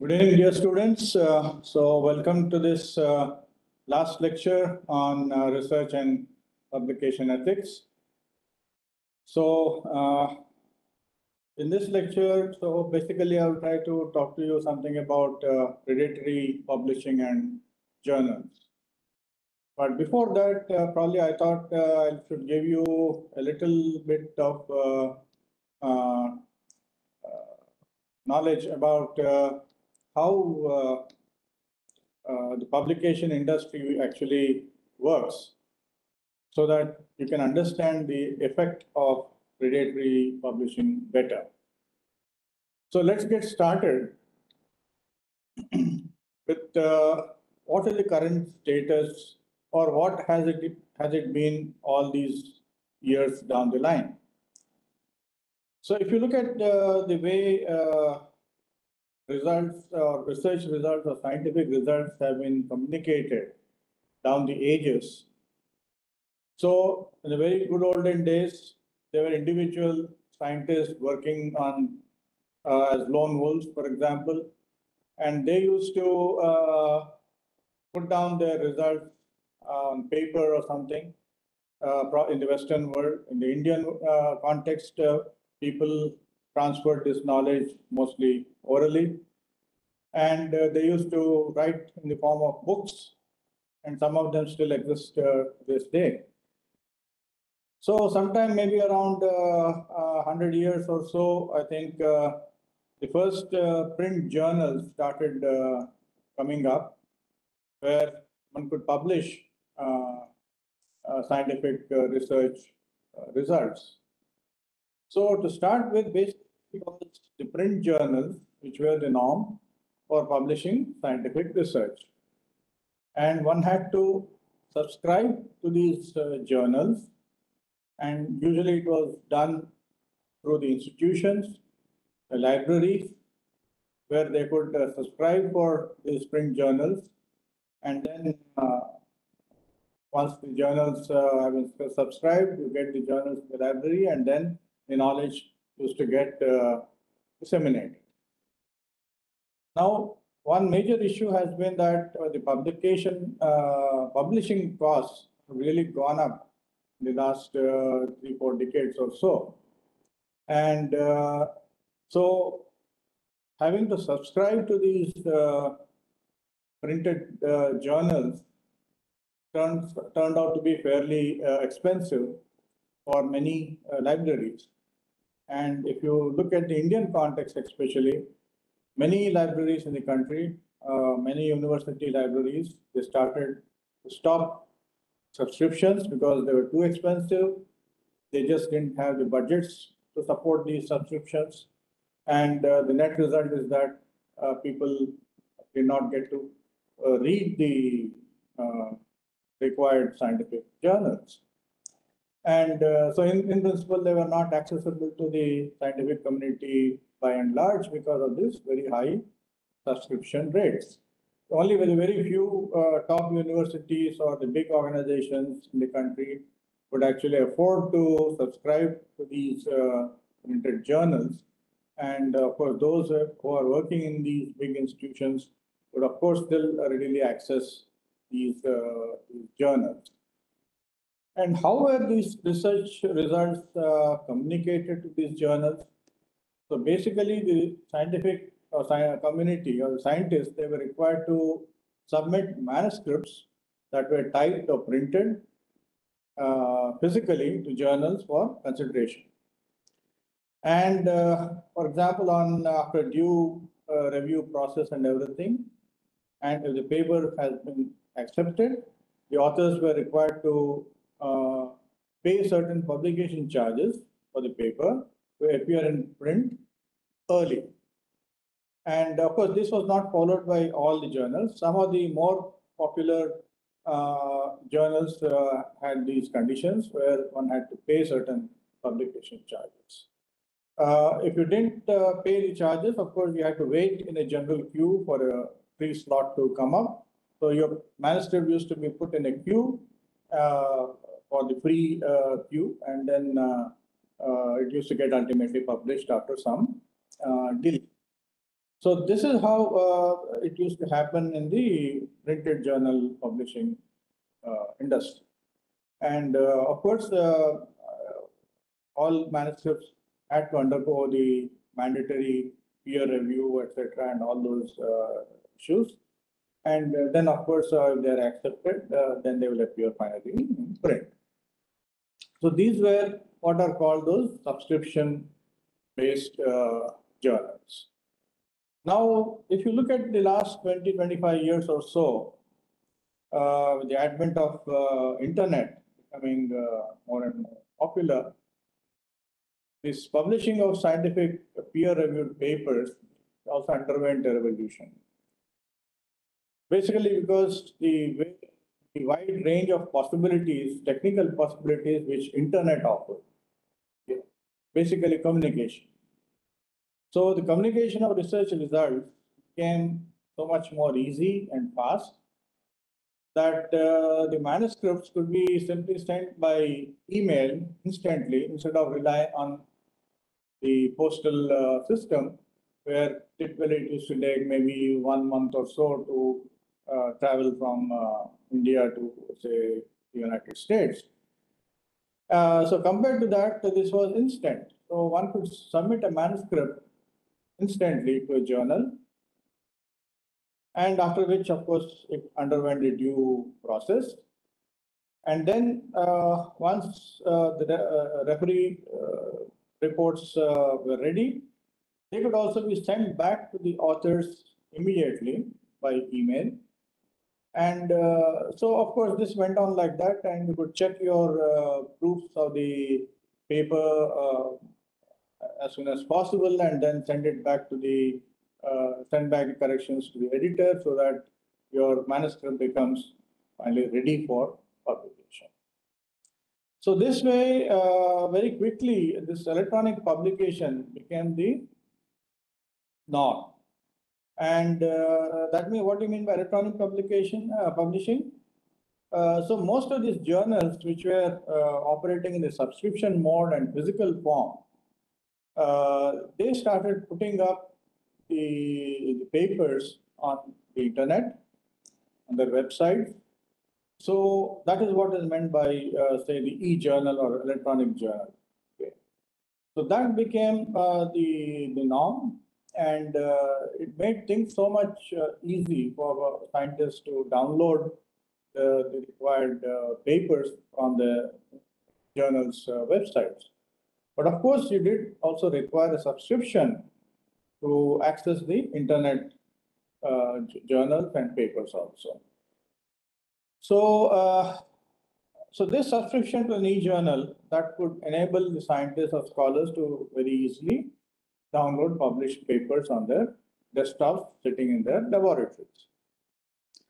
Good evening, dear students. Uh, so welcome to this uh, last lecture on uh, research and publication ethics. So uh, in this lecture, so basically I will try to talk to you something about uh, predatory publishing and journals. But before that, uh, probably I thought I should give you a little bit of knowledge about how uh, uh, the publication industry actually works so that you can understand the effect of predatory publishing better. So let's get started with uh, what is the current status or what has it, has it been all these years down the line. So if you look at uh, the way uh, results or research results or scientific results have been communicated down the ages. So in the very good olden days, there were individual scientists working on uh, as lone wolves, for example, and they used to uh, put down their results on paper or something uh, in the Western world. In the Indian uh, context, uh, people transferred this knowledge mostly orally. And uh, they used to write in the form of books, and some of them still exist uh, this day. So sometime maybe around uh, 100 years or so, I think uh, the first uh, print journals started uh, coming up where one could publish scientific research results. So to start with, basically, the print journals, which were the norm for publishing scientific research. And one had to subscribe to these uh, journals, and usually it was done through the institutions, the libraries, where they could uh, subscribe for these print journals. And then uh, once the journals uh, have been subscribed, you get the journals in the library, and then the knowledge used to get uh, disseminated. Now, one major issue has been that uh, the publication, uh, publishing costs have really gone up in the last uh, three, four decades or so. And uh, so having to subscribe to these uh, printed journals turned, turned out to be fairly expensive for many libraries. And if you look at the Indian context especially, many libraries in the country, uh, many university libraries, they started to stop subscriptions because they were too expensive. They just didn't have the budgets to support these subscriptions. And uh, the net result is that uh, people did not get to uh, read the uh, required scientific journals. And uh, so in, in principle, they were not accessible to the scientific community by and large because of this very high subscription rates. Only very, very few uh, top universities or the big organizations in the country would actually afford to subscribe to these uh, printed journals. And of course, those who are working in these big institutions would, of course, still readily access these, uh, these journals. And how were these research results uh, communicated to these journals? So basically, the scientific or community or scientists, they were required to submit manuscripts that were typed or printed uh, physically to journals for consideration. And uh, for example, on uh, after due uh, review process and everything, and if the paper has been accepted, the authors were required to uh, pay certain publication charges for the paper to appear in print early. And of course, this was not followed by all the journals. Some of the more popular uh, journals uh, had these conditions where one had to pay certain publication charges. Uh, if you didn't uh, pay the charges, of course, you had to wait in a general queue for a free slot to come up. So your manuscript used to be put in a queue uh, for the free uh, queue, and then it used to get ultimately published after some uh, delay. So this is how uh, it used to happen in the printed journal publishing uh, industry. And uh, of course, uh, all manuscripts had to undergo the mandatory peer review, etc., and all those uh, issues. And uh, then, of course, uh, if they're accepted, uh, then they will appear finally in print. So these were what are called those subscription-based uh, journals. Now, if you look at the last 20, 25 years or so, uh, with the advent of uh, internet becoming uh, more and more popular, this publishing of scientific peer-reviewed papers also underwent a revolution. Basically, because the, way- wide range of possibilities, technical possibilities which internet offers, basically communication. So the communication of research results became so much more easy and fast that uh, the manuscripts could be simply sent by email instantly instead of rely on the postal uh, system where typically it used to take maybe one month or so to travel from uh, India to say the United States. Uh, so compared to that, this was instant. So one could submit a manuscript instantly to a journal. And after which, of course, it underwent a due process. And then uh, once uh, the uh, referee uh, reports uh, were ready, they could also be sent back to the authors immediately by email. And uh, so, of course, this went on like that, and you could check your uh, proofs of the paper uh, as soon as possible, and then send it back to the send back corrections to the editor so that your manuscript becomes finally ready for publication. So this way, uh, very quickly, this electronic publication became the norm. And uh, that means, what do you mean by electronic publication, uh, publishing? Uh, so most of these journals which were operating in the subscription mode and physical form, they started putting up the, the papers on the internet, on their website. So that is what is meant by, uh, say, the e-journal or electronic journal. Okay. So that became uh, the, the norm and uh, it made things so much uh, easy for uh, scientists to download the, required papers on the journal's websites. But of course, you did also require a subscription to access the internet uh, journals and papers also. So, uh, so this subscription to an e-journal that could enable the scientists or scholars to very easily download published papers on their desktops sitting in their laboratories.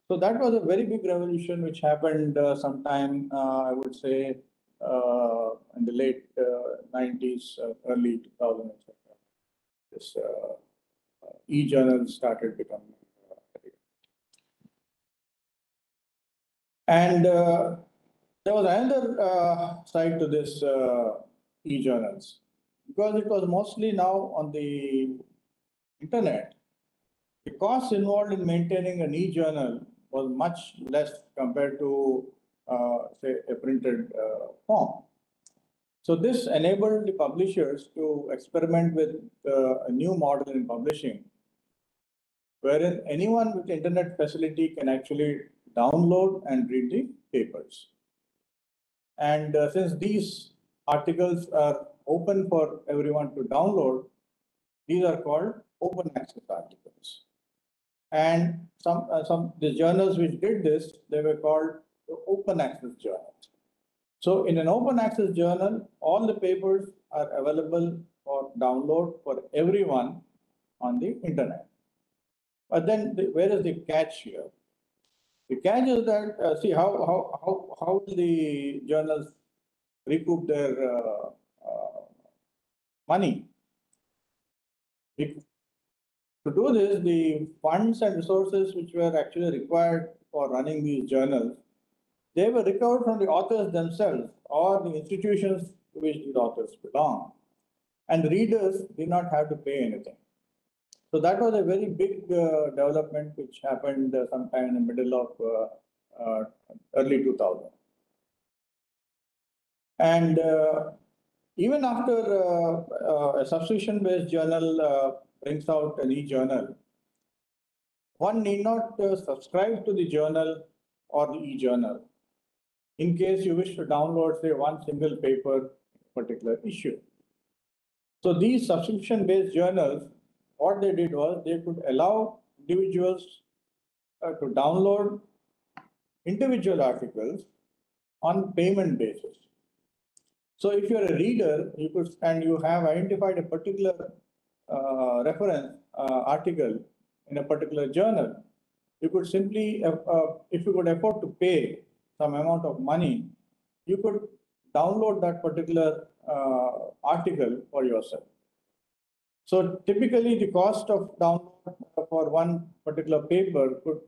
So that was a very big revolution which happened uh, sometime, uh, I would say, uh, in the late uh, 90s, uh, early 2000s. This uh, uh, e-journal started becoming. uh, And uh, there was another uh, side to this uh, e-journals because it was mostly now on the internet. The cost involved in maintaining an e-journal was much less compared to, uh, say, a printed uh, form. So this enabled the publishers to experiment with uh, a new model in publishing, wherein anyone with internet facility can actually download and read the papers. And uh, since these articles are open for everyone to download, these are called open access articles. And some, uh, some, the journals which did this, they were called the open access journals. So in an open access journal, all the papers are available for download for everyone on the internet. But then the- where is the catch here? The catch is that, uh, see, how, how, how, how the journals recoup their, uh, money? If- To do this, the funds and resources which were actually required for running these journals, they were recovered from the authors themselves or the institutions to which the authors belong. And readers did not have to pay anything. So that was a very big uh, development which happened uh, sometime in the middle of uh, uh, early 2000. And uh, even after uh, uh, a subscription-based journal uh, brings out an e-journal, one need not subscribe to the journal or the e-journal in case you wish to download, say, one single paper, particular issue. So these subscription-based journals, what they did was they could allow individuals uh, to download individual articles on payment basis. So if you're a reader, you could, and you have identified a particular uh, reference uh, article in a particular journal, you could simply, uh, uh, if you could afford to pay some amount of money, you could download that particular uh, article for yourself. So typically, the cost of download for one particular paper could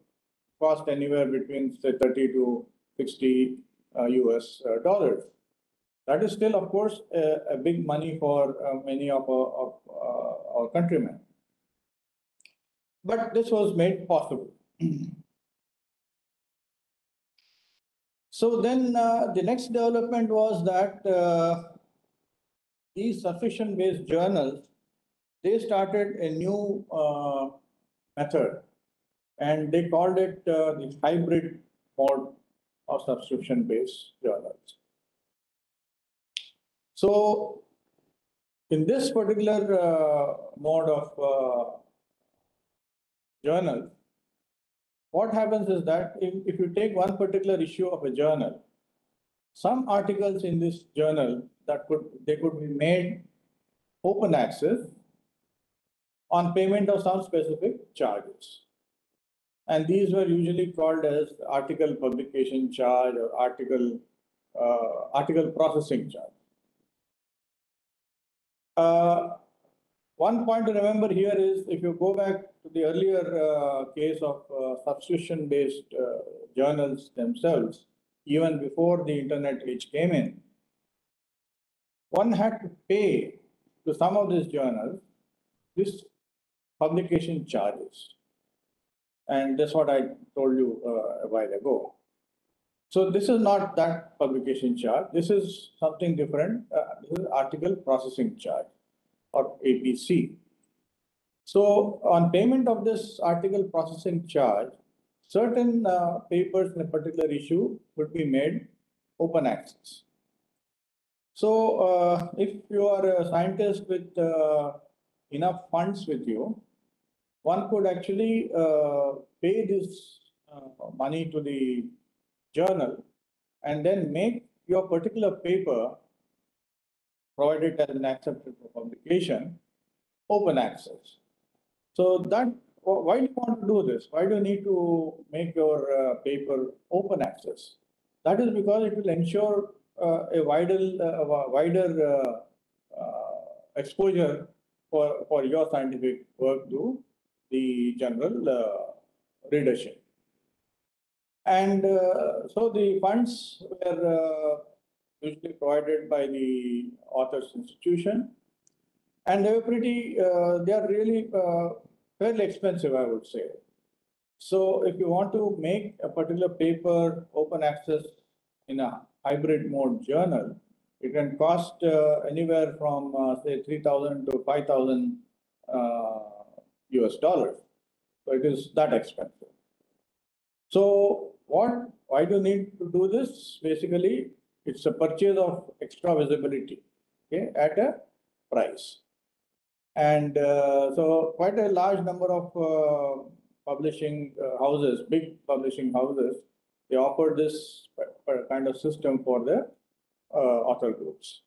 cost anywhere between say 30 to 60 uh, US uh, dollars. That is still, of course, a, a big money for uh, many of our, of, uh, our countrymen. But this was made possible. So then uh, the next development was that uh, these subscription-based journals, they started a new uh, method and they called it uh, the hybrid mode of subscription-based journals. So in this particular uh, mode of uh, journal, what happens is that if, if you take one particular issue of a journal, some articles in this journal that could they could be made open access on payment of some specific charges. And these were usually called as article publication charge or article uh, article processing charge. Uh, one point to remember here is if you go back to the earlier uh, case of uh, subscription-based uh, journals themselves, even before the internet age came in, one had to pay to some of these journals this publication charges. And that's what I told you uh, a while ago. So this is not that publication charge. This is something different. Uh, this is article processing charge or APC. So on payment of this article processing charge, certain uh, papers in a particular issue would be made open access. So uh, if you are a scientist with uh, enough funds with you, one could actually uh, pay this uh, money to the journal and then make your particular paper, provided as an accepted for publication, open access. So that, why do you want to do this? Why do you need to make your uh, paper open access? That is because it will ensure uh, a wider, uh, wider uh, uh, exposure for, for your scientific work to the general uh, readership. And so the funds were usually provided by the author's institution and they were pretty, uh, they are really uh, fairly expensive, I would say. So if you want to make a particular paper open access in a hybrid mode journal, it can cost uh, anywhere from uh, say 3,000 to 5,000 US uh, dollars. So it is that expensive. So what, why do you need to do this? Basically, it's a purchase of extra visibility okay, at a price. And uh, so quite a large number of uh, publishing uh, houses, big publishing houses, they offer this kind of system for the uh, author groups.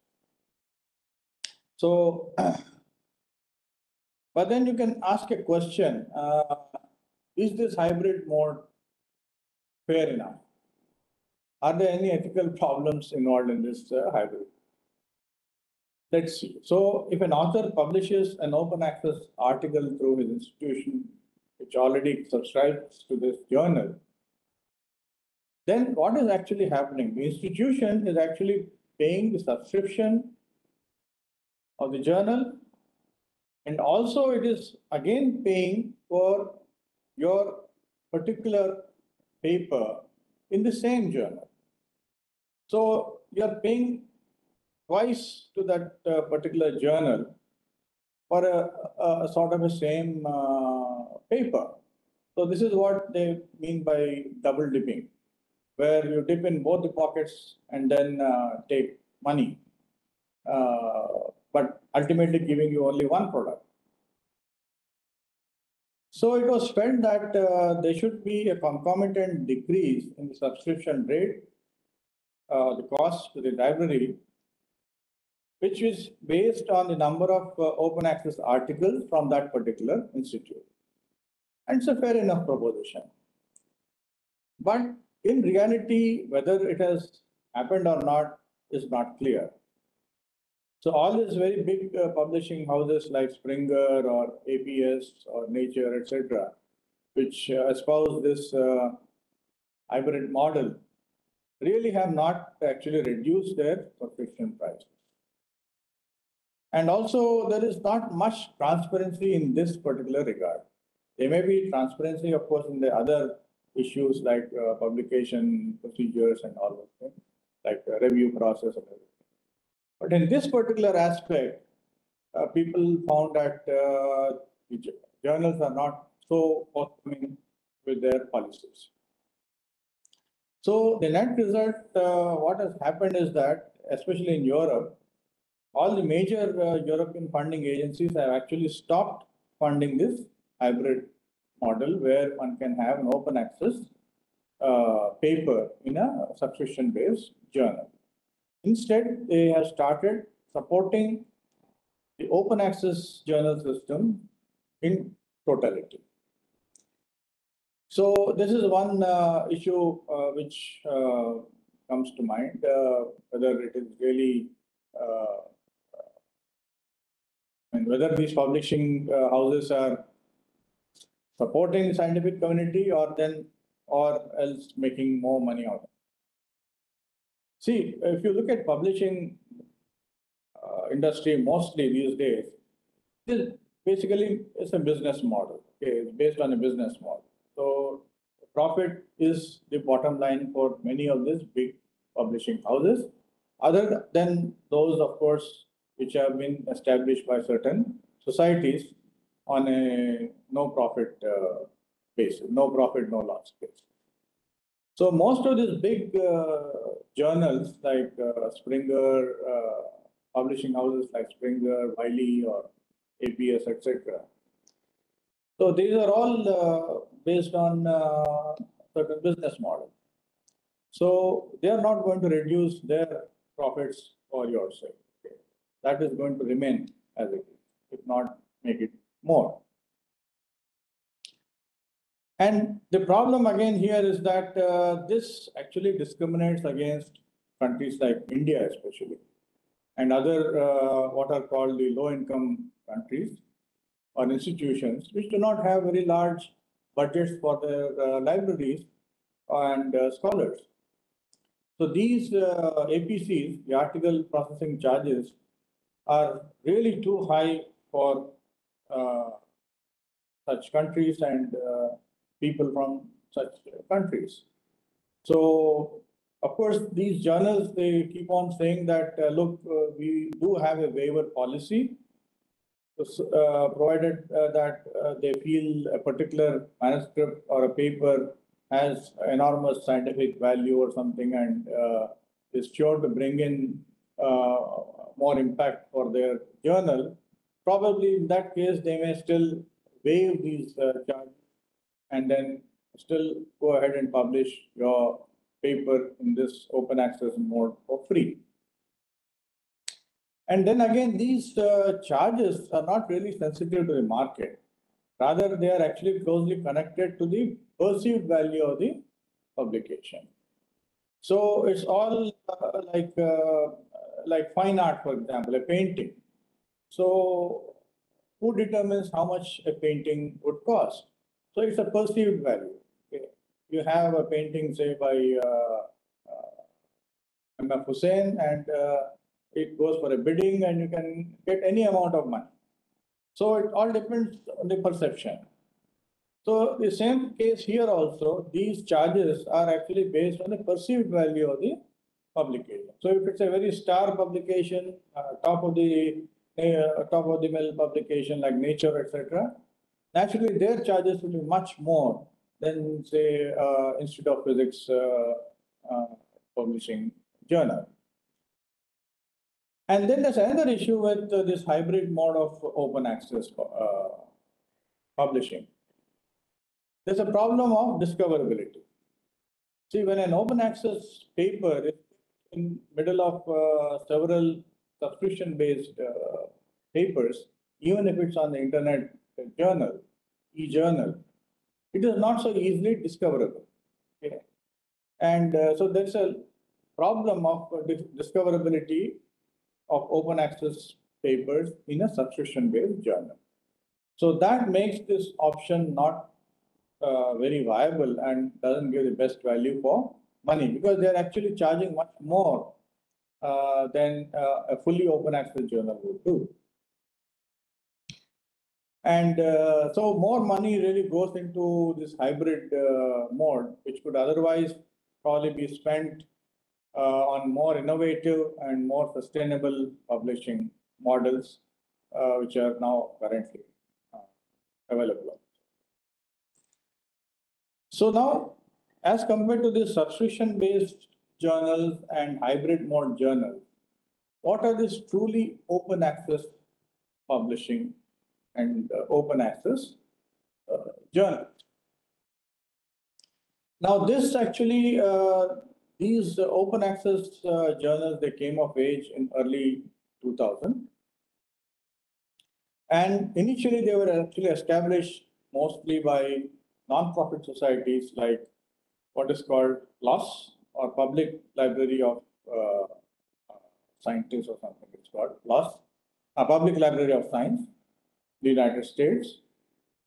So, but then you can ask a question, uh, is this hybrid mode fair enough? Are there any ethical problems involved in this uh, hybrid? Let's see. So if an author publishes an open access article through his institution, which already subscribes to this journal, then what is actually happening? The institution is actually paying the subscription of the journal And also it is again paying for your particular paper in the same journal. So you're paying twice to that uh, particular journal for a, a sort of a same uh, paper. So this is what they mean by double dipping, where you dip in both the pockets and then uh, take money, uh, but ultimately giving you only one product. So it was felt that uh, there should be a concomitant decrease in the subscription rate, uh, the cost to the library, which is based on the number of uh, open access articles from that particular institute. And it's a fair enough proposition. But in reality, whether it has happened or not is not clear. So all these very big uh, publishing houses like Springer or APS or Nature, etc., which uh, espouse this uh, hybrid model, really have not actually reduced their subscription prices. And also, there is not much transparency in this particular regard. There may be transparency, of course, in the other issues like uh, publication procedures and all those things, like uh, review process and. But in this particular aspect, uh, people found that uh, journals are not so forthcoming with their policies. So the net result, uh, what has happened is that, especially in Europe, all the major uh, European funding agencies have actually stopped funding this hybrid model where one can have an open access uh, paper in a subscription based journal. Instead, they have started supporting the open access journal system in totality. So this is one uh, issue uh, which uh, comes to mind, uh, whether it is really, uh, and whether these publishing uh, houses are supporting the scientific community or then, or else making more money out of it. See, if you look at publishing uh, industry mostly these days, this basically is a business model. Okay, it's based on a business model. So profit is the bottom line for many of these big publishing houses, other than those, of course, which have been established by certain societies on a no profit uh, basis, no profit, no loss basis. So most of these big uh, journals like uh, Springer, uh, publishing houses like Springer, Wiley, or APS, etc. So these are all uh, based on uh, certain business model. So they are not going to reduce their profits for your sake. That is going to remain as it is, if not make it more. And the problem again here is that uh, this actually discriminates against countries like India, especially, and other uh, what are called the low income countries or institutions, which do not have very large budgets for their uh, libraries and uh, scholars. So these uh, APCs, the article processing charges, are really too high for uh, such countries and people from such countries. So, of course, these journals, they keep on saying that, uh, look, uh, we do have a waiver policy, uh, provided uh, that they feel a particular manuscript or a paper has enormous scientific value or something and is sure to bring in more impact for their journal, probably in that case, they may still waive these uh, charges and then still go ahead and publish your paper in this open access mode for free. And then again, these uh, charges are not really sensitive to the market. Rather, they are actually closely connected to the perceived value of the publication. So it's all uh, like uh, like fine art, for example, a painting. So who determines how much a painting would cost? So it's a perceived value. Okay. You have a painting, say, by uh, uh, M.F. Husain, and uh, it goes for a bidding, and you can get any amount of money. So it all depends on the perception. So the same case here also, these charges are actually based on the perceived value of the publication. So if it's a very star publication, uh, top of the uh, top of the mill publication like Nature, etc., naturally their charges will be much more than say uh, Institute of Physics uh, uh, publishing journal. And then there's another issue with uh, this hybrid mode of open access publishing. There's a problem of discoverability. See, when an open access paper is in middle of uh, several subscription-based uh, papers, even if it's on the internet journal, e-journal, it is not so easily discoverable. Okay? And uh, so there's a problem of discoverability of open access papers in a subscription-based journal. So that makes this option not uh, very viable and doesn't give the best value for money because they're actually charging much more uh, than uh, a fully open access journal would do. And uh, so more money really goes into this hybrid uh, mode, which could otherwise probably be spent uh, on more innovative and more sustainable publishing models, uh, which are now currently uh, available. So now, as compared to the subscription-based journals and hybrid mode journals, what are these truly open access publishing and uh, open access uh, journals? Now, this actually uh, these open access journals, they came of age in early 2000. And initially they were actually established mostly by non-profit societies like what is called PLOS or Public Library of uh, Scientists or something it's called, PLOS, a Public Library of Science, the United States,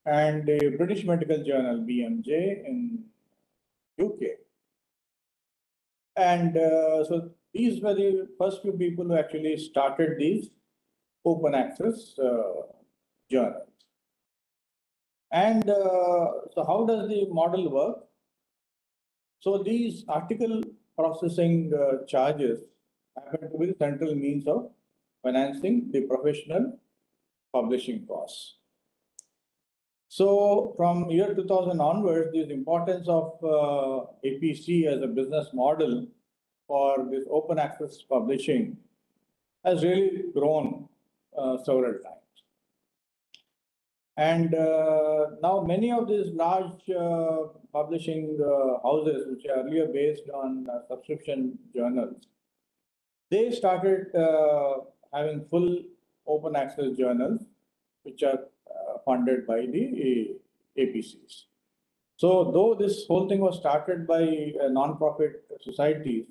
and the British Medical Journal, BMJ, in UK. And uh, so these were the first few people who actually started these open access uh, journals. And uh, so how does the model work? So these article processing uh, charges happen to be the central means of financing the professional publishing costs. So from year 2000 onwards, the importance of uh, APC as a business model for this open access publishing has really grown uh, several times. And uh, now many of these large uh, publishing uh, houses, which are earlier based on uh, subscription journals, they started having full open access journals, which are funded by the APCs. So though this whole thing was started by uh, non-profit societies,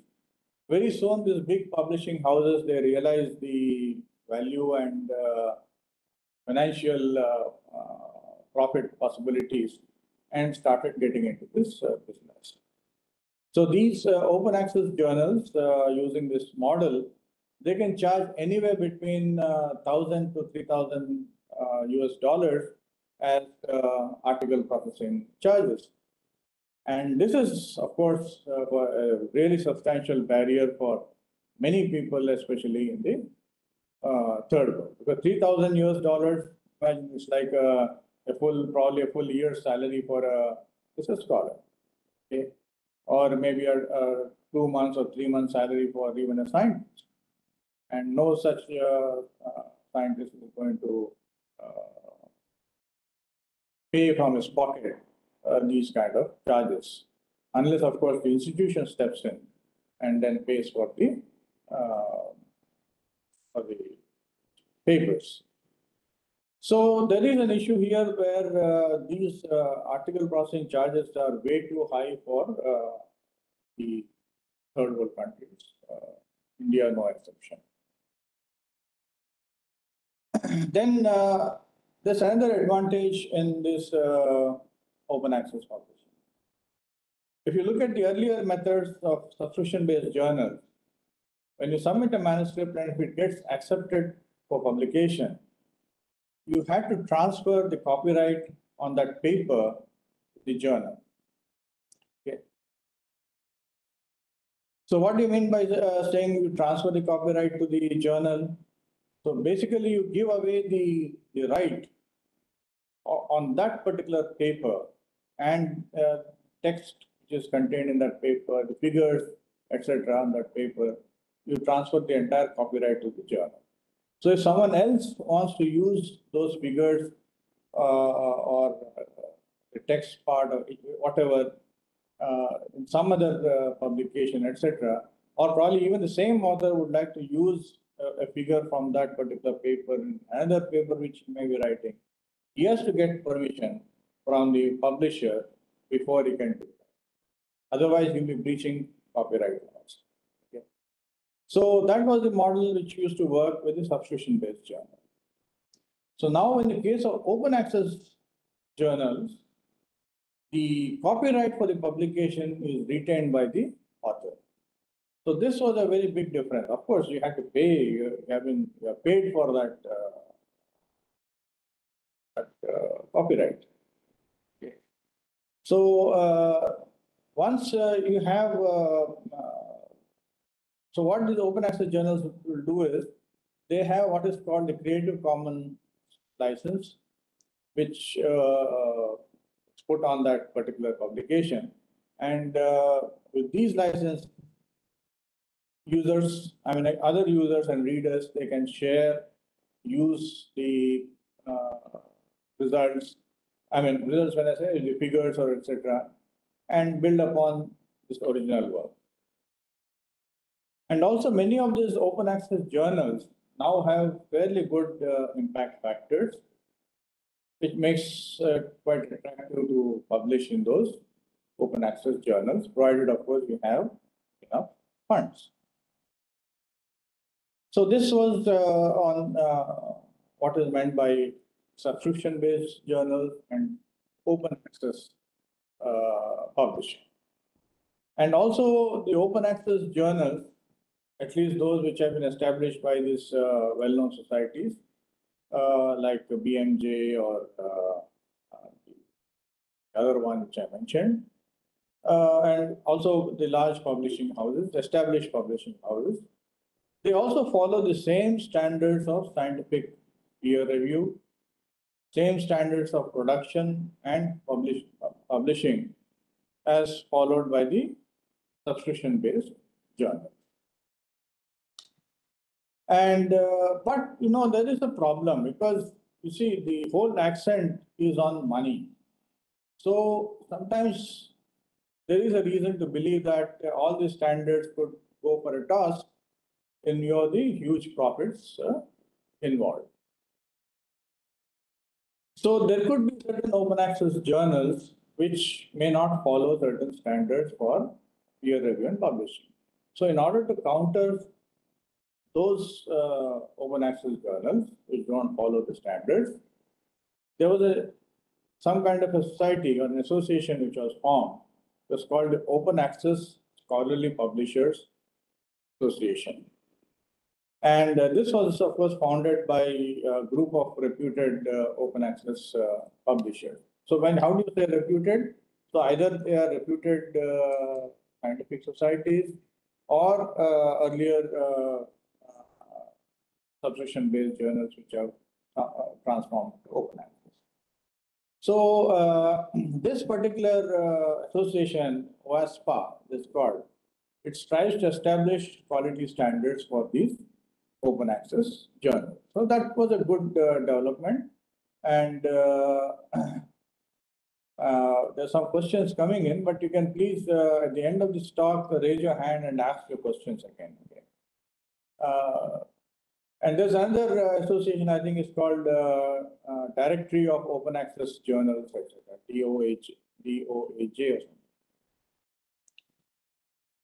very soon these big publishing houses, they realized the value and uh, financial uh, uh, profit possibilities and started getting into this uh, business. So these uh, open access journals using this model, they can charge anywhere between 1,000 to 3,000 US uh, dollars as uh, article processing charges. And this is, of course, uh, a really substantial barrier for many people, especially in the third world. Because 3,000 US dollars, is like a, a, full, probably a full year's salary for a research scholar. Okay? Or maybe a, a, two months or three months salary for even a scientist. And no such uh, uh, scientist is going to pay from his pocket uh, these kind of charges, unless of course the institution steps in and then pays for the uh, for the papers. So there is an issue here where uh, these uh, article processing charges are way too high for uh, the third world countries, India no exception. Then uh, there's another advantage in this uh, open access publishing. If you look at the earlier methods of subscription-based journals, when you submit a manuscript and if it gets accepted for publication, you had to transfer the copyright on that paper to the journal. Okay. So what do you mean by uh, saying you transfer the copyright to the journal? So basically you give away the, the right on that particular paper and uh, text which is contained in that paper, the figures, etc. on that paper, you transfer the entire copyright to the journal. So if someone else wants to use those figures uh, or uh, the text part or whatever uh, in some other uh, publication, etc., or probably even the same author would like to use a, figure from that particular paper in another paper which he may be writing, he has to get permission from the publisher before he can do that. Otherwise, he'll be breaching copyright laws. Okay. So that was the model which used to work with the subscription-based journal. So now in the case of open access journals, the copyright for the publication is retained by the author. So this was a very big difference. Of course, you had to pay, you have been you have paid for that, uh, that uh, copyright. Okay. So uh, once uh, you have, uh, uh, so what these open access journals will do is, they have what is called the Creative Commons license, which is put on that particular publication. And with these licenses, users, I mean, like other users and readers, they can share, use the uh, results. I mean, results when I say the figures or etc and build upon this original work. And also many of these open access journals now have fairly good uh, impact factors, which makes uh, quite attractive to publish in those open access journals, provided of course you have enough funds. So this was uh, on uh, what is meant by subscription-based journals and open access uh, publishing. And also the open access journals, at least those which have been established by these uh, well-known societies, uh, like BMJ or the other one which I mentioned, uh, and also the large publishing houses, established publishing houses. They also follow the same standards of scientific peer review, same standards of production and publish, publishing as followed by the subscription-based journal. And, uh, but, you know, there is a problem because, you see, the whole accent is on money. So sometimes there is a reason to believe that all these standards could go for a toss in view of the huge profits uh, involved. So there could be certain open access journals which may not follow certain standards for peer review and publishing. So in order to counter those uh, open access journals which don't follow the standards, there was a some kind of a society or an association which was formed. It was called the Open Access Scholarly Publishers Association. And uh, this was, of course, founded by a group of reputed uh, open access uh, publishers. So when, how do you say reputed? So either they are reputed uh, scientific societies or uh, earlier uh, subscription-based journals which have transformed to open access. So this particular association, OASPA, is called, it strives to establish quality standards for these open access journal. So that was a good uh, development. And uh, uh, there's some questions coming in, but you can please, uh, at the end of this talk, raise your hand and ask your questions again. Okay. Uh, and there's another uh, association, I think it's called Directory of Open Access Journals, etc. DOAJ, DOAJ or something.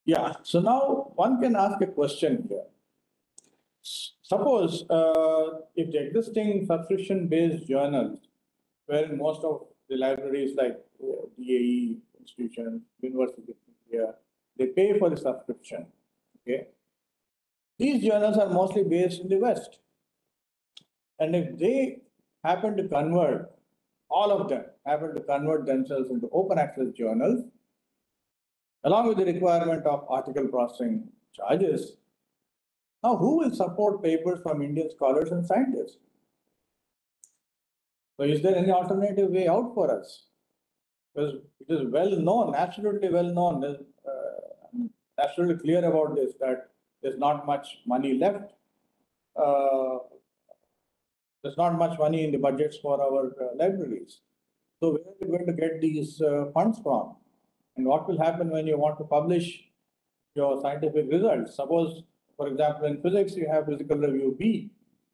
Yeah, so now one can ask a question here. Suppose uh, if the existing subscription-based journals, where most of the libraries like uh, DAE institutions, universities India, they pay for the subscription. Okay, these journals are mostly based in the West, and if they happen to convert, all of them happened to convert themselves into open access journals, along with the requirement of article processing charges. Now, who will support papers from Indian scholars and scientists? So is there any alternative way out for us? Because it is well known, absolutely well known, uh, absolutely clear about this, that there's not much money left. Uh, there's not much money in the budgets for our uh, libraries. So where are we going to get these uh, funds from? And what will happen when you want to publish your scientific results? Suppose, for example, in physics, you have physical review B.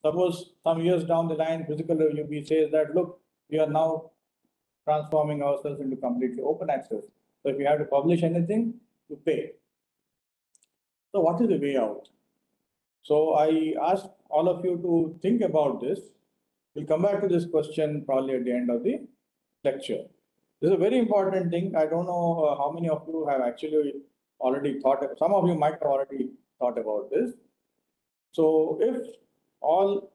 Suppose some years down the line, physical review B says that, look, we are now transforming ourselves into completely open access. So if you have to publish anything, you pay. So what is the way out? So I ask all of you to think about this. We'll come back to this question probably at the end of the lecture. This is a very important thing. I don't know uh, how many of you have actually already thought, some of you might have already thought about this. So if all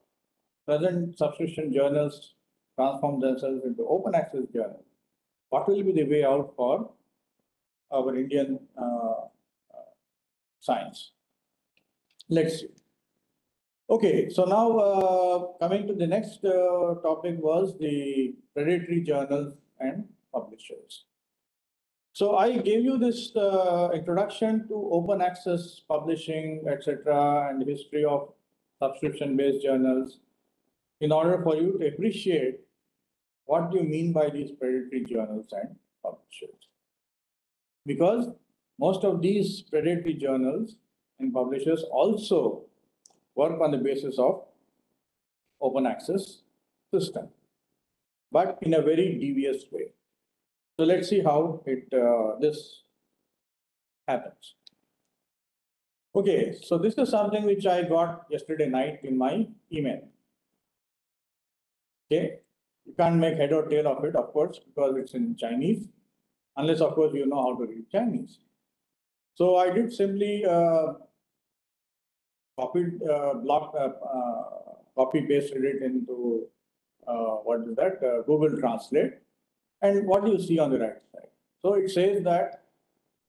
present subscription journals transform themselves into open access journals, what will be the way out for our Indian uh, science? Let's see. Okay, so now uh, coming to the next uh, topic was the predatory journals and publishers. So I gave you this uh, introduction to open access publishing, etc., and the history of subscription-based journals in order for you to appreciate what you mean by these predatory journals and publishers. Because most of these predatory journals and publishers also work on the basis of open access system, but in a very devious way. So let's see how it uh, this happens. Okay, so this is something which I got yesterday night in my email. Okay, you can't make head or tail of it, of course, because it's in Chinese, unless, of course, you know how to read Chinese. So I did simply uh, copied uh, block uh, uh, copy pasted it into uh, what is that uh, Google Translate, and what do you see on the right side? So it says that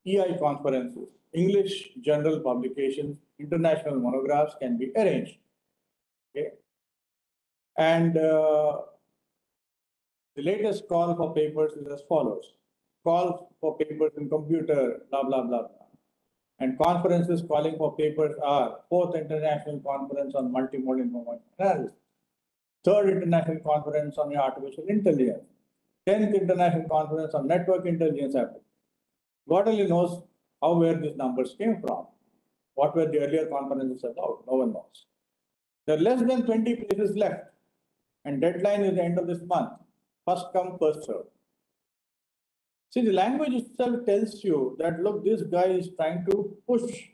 EI conferences, English general publications, international monographs can be arranged. Okay, and uh, the latest call for papers is as follows: call for papers in computer, blah blah blah. blah. And conferences calling for papers are fourth international conference on multimodal information analysis, third international conference on artificial intelligence, tenth international conference on network intelligence. God only knows how where these numbers came from. What were the earlier conferences about? No one knows. There are less than 20 places left, and deadline is the end of this month. First come, first serve. See, the language itself tells you that, look, this guy is trying to push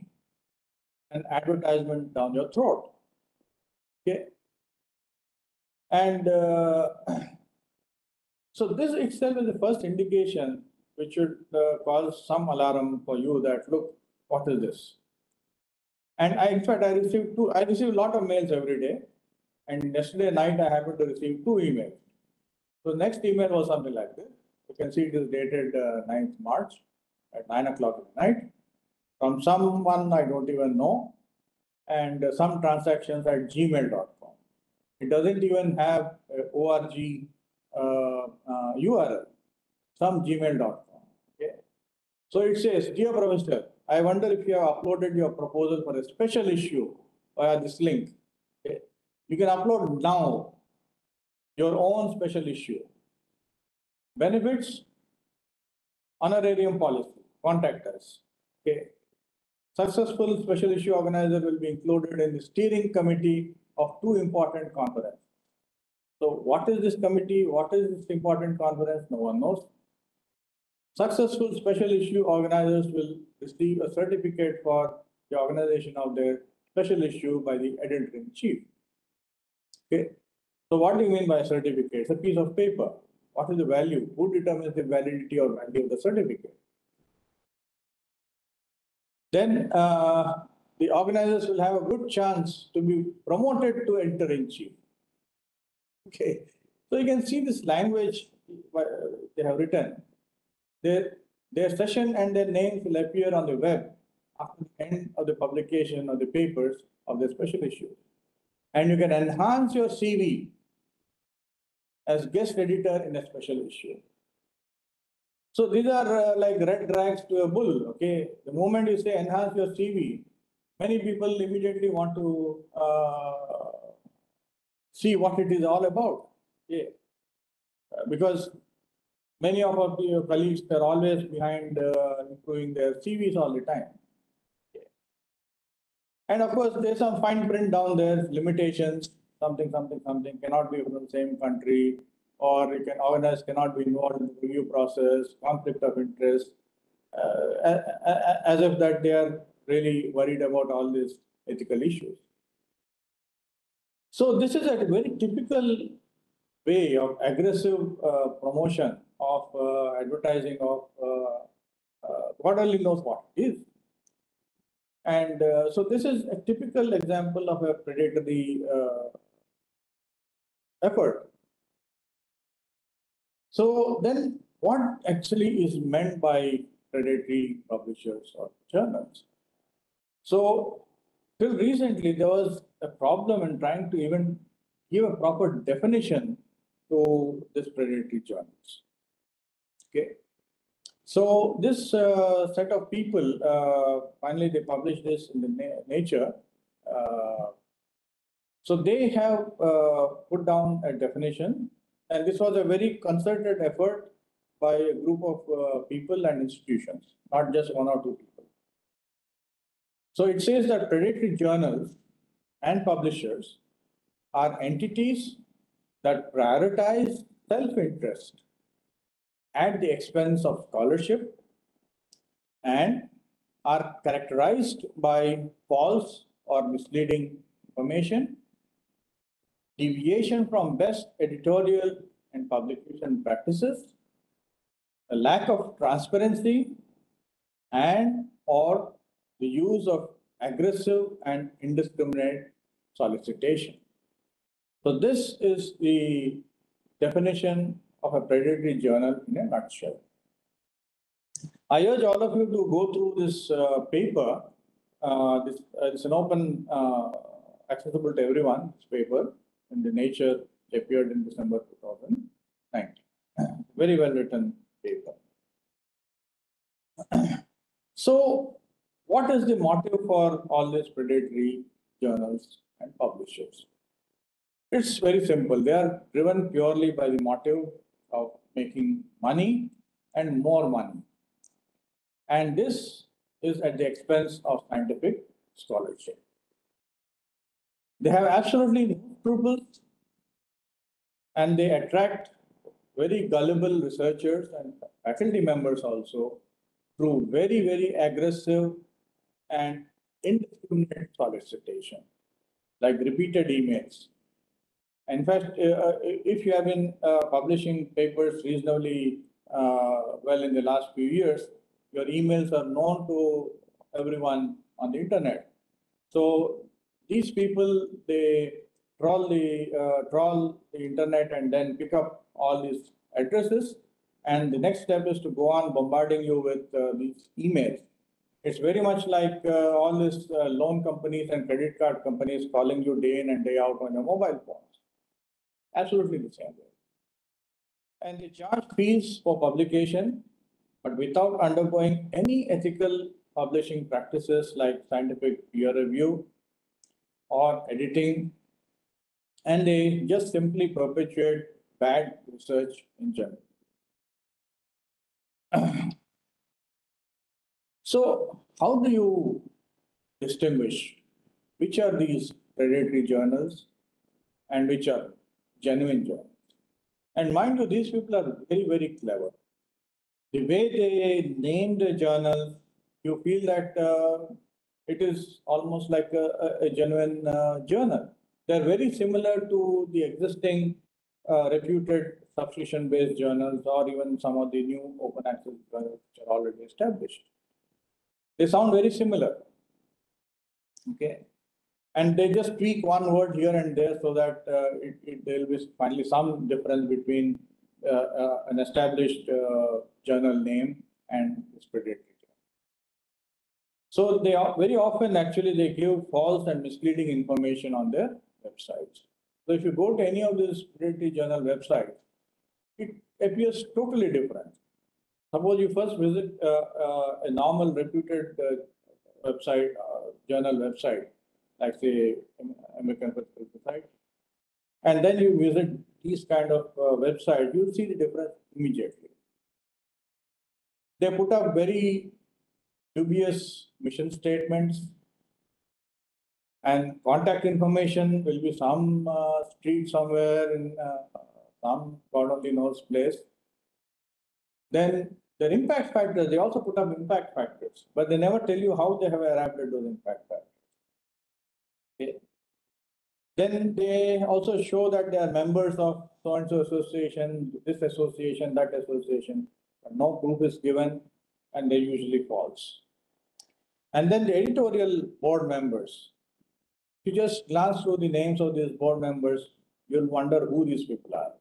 an advertisement down your throat. Okay. And uh, so this itself is the first indication which should uh, cause some alarm for you that, look, what is this? And I, in fact, I received two, I receive a lot of mails every day. And yesterday night, I happened to receive two emails. So next email was something like this. You can see it is dated uh, 9th March at 9 o'clock at night from someone I don't even know and uh, some transactions at gmail.com. It doesn't even have org uh, URL, uh, some gmail.com. Okay. So it says, Dear Professor, I wonder if you have uploaded your proposal for a special issue via this link. Okay. You can upload now your own special issue Benefits, honorarium policy, contact us. Okay. Successful special issue organizer will be included in the steering committee of two important conferences. So what is this committee? What is this important conference? No one knows. Successful special issue organizers will receive a certificate for the organization of their special issue by the editor-in-chief. Okay. So what do you mean by certificate? It's a piece of paper. What is the value? Who determines the validity or value of the certificate? Then uh, the organizers will have a good chance to be promoted to editor-in-chief. Okay, So you can see this language uh, they have written. Their, their session and their names will appear on the web after the end of the publication of the papers of the special issue. And you can enhance your CV as guest editor in a special issue. So these are uh, like red drags to a bull, okay? The moment you say enhance your CV, many people immediately want to uh, see what it is all about. Yeah. Uh, because many of our colleagues are always behind uh, improving their CVs all the time. And of course, there's some fine print down there, limitations, something, something, something, cannot be from the same country, or you can organize cannot be involved in the review process, conflict of interest, uh, as if that they are really worried about all these ethical issues. So this is a very typical way of aggressive uh, promotion of uh, advertising of uh, uh God only knows what it is. And uh, so this is a typical example of a predatory effort. So then what actually is meant by predatory publishers or journals? So till recently, there was a problem in trying to even give a proper definition to this predatory journals. Okay. So this uh, set of people, uh, finally they published this in the na Nature. Uh, so they have uh, put down a definition and this was a very concerted effort by a group of uh, people and institutions, not just one or two people. So it says that predatory journals and publishers are entities that prioritize self-interest at the expense of scholarship and are characterized by false or misleading information, deviation from best editorial and publication practices, a lack of transparency, and or the use of aggressive and indiscriminate solicitation. So this is the definition of a predatory journal in a nutshell. I urge all of you to go through this uh, paper. Uh, this uh, it's an open, uh, accessible to everyone, this paper in the Nature appeared in December 2019. Very well written paper. so what is the motive for all these predatory journals and publishers? It's very simple. They are driven purely by the motive of making money and more money. And this is at the expense of scientific scholarship. They have absolutely no scruples and they attract very gullible researchers and faculty members also through very, very aggressive and indiscriminate solicitation, like repeated emails, in fact, uh, uh, if you have been uh, publishing papers reasonably well in the last few years, your emails are known to everyone on the internet. So these people, they troll the, uh, troll the internet and then pick up all these addresses. And the next step is to go on bombarding you with uh, these emails. It's very much like uh, all these loan companies and credit card companies calling you day in and day out on your mobile phones. Absolutely the same way. And they charge fees for publication, but without undergoing any ethical publishing practices like scientific peer review or editing. And they just simply perpetuate bad research in general. So how do you distinguish which are these predatory journals and which are genuine journals? And mind you, these people are very, very clever. The way they name the journal, you feel that uh, it is almost like a, a genuine uh, journal. They're very similar to the existing uh, reputed subscription-based journals or even some of the new open access journals which are already established. They sound very similar. Okay. And they just tweak one word here and there so that uh, it, it, there will be finally some difference between uh, uh, an established uh, journal name and this predatory. So they are very often actually they give false and misleading information on their websites. So if you go to any of these predatory journal websites, it appears totally different. Suppose you first visit uh, uh, a normal reputed uh, website, journal website, like say American Physical Society, and then you visit these kind of uh, websites, you'll see the difference immediately. They put up very dubious mission statements. And contact information will be some uh, street somewhere in uh, some God only knows place. Then their impact factors, they also put up impact factors, but they never tell you how they have arrived at those impact factors. Okay. Then they also show that they are members of so and so association, this association, that association, but no proof is given and they're usually false. And then the editorial board members. If you just glance through the names of these board members, you'll wonder who these people are.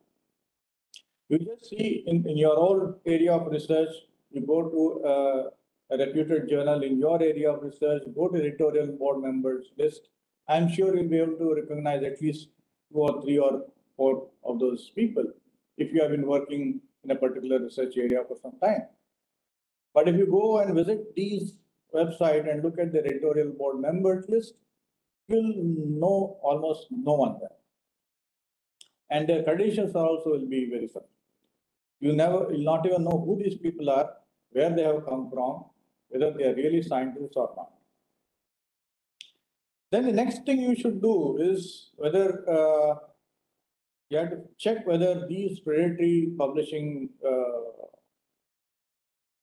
You just see in, in your own area of research, you go to uh, a reputed journal in your area of research, go to editorial board members list. I'm sure you'll be able to recognize at least two or three or four of those people if you have been working in a particular research area for some time. But if you go and visit these website and look at the editorial board members list, you'll know almost no one there. And their credentials are also will be very subtle. You never, you'll not even know who these people are, where they have come from, whether they are really scientists or not. Then the next thing you should do is whether uh, you have to check whether these predatory publishing uh,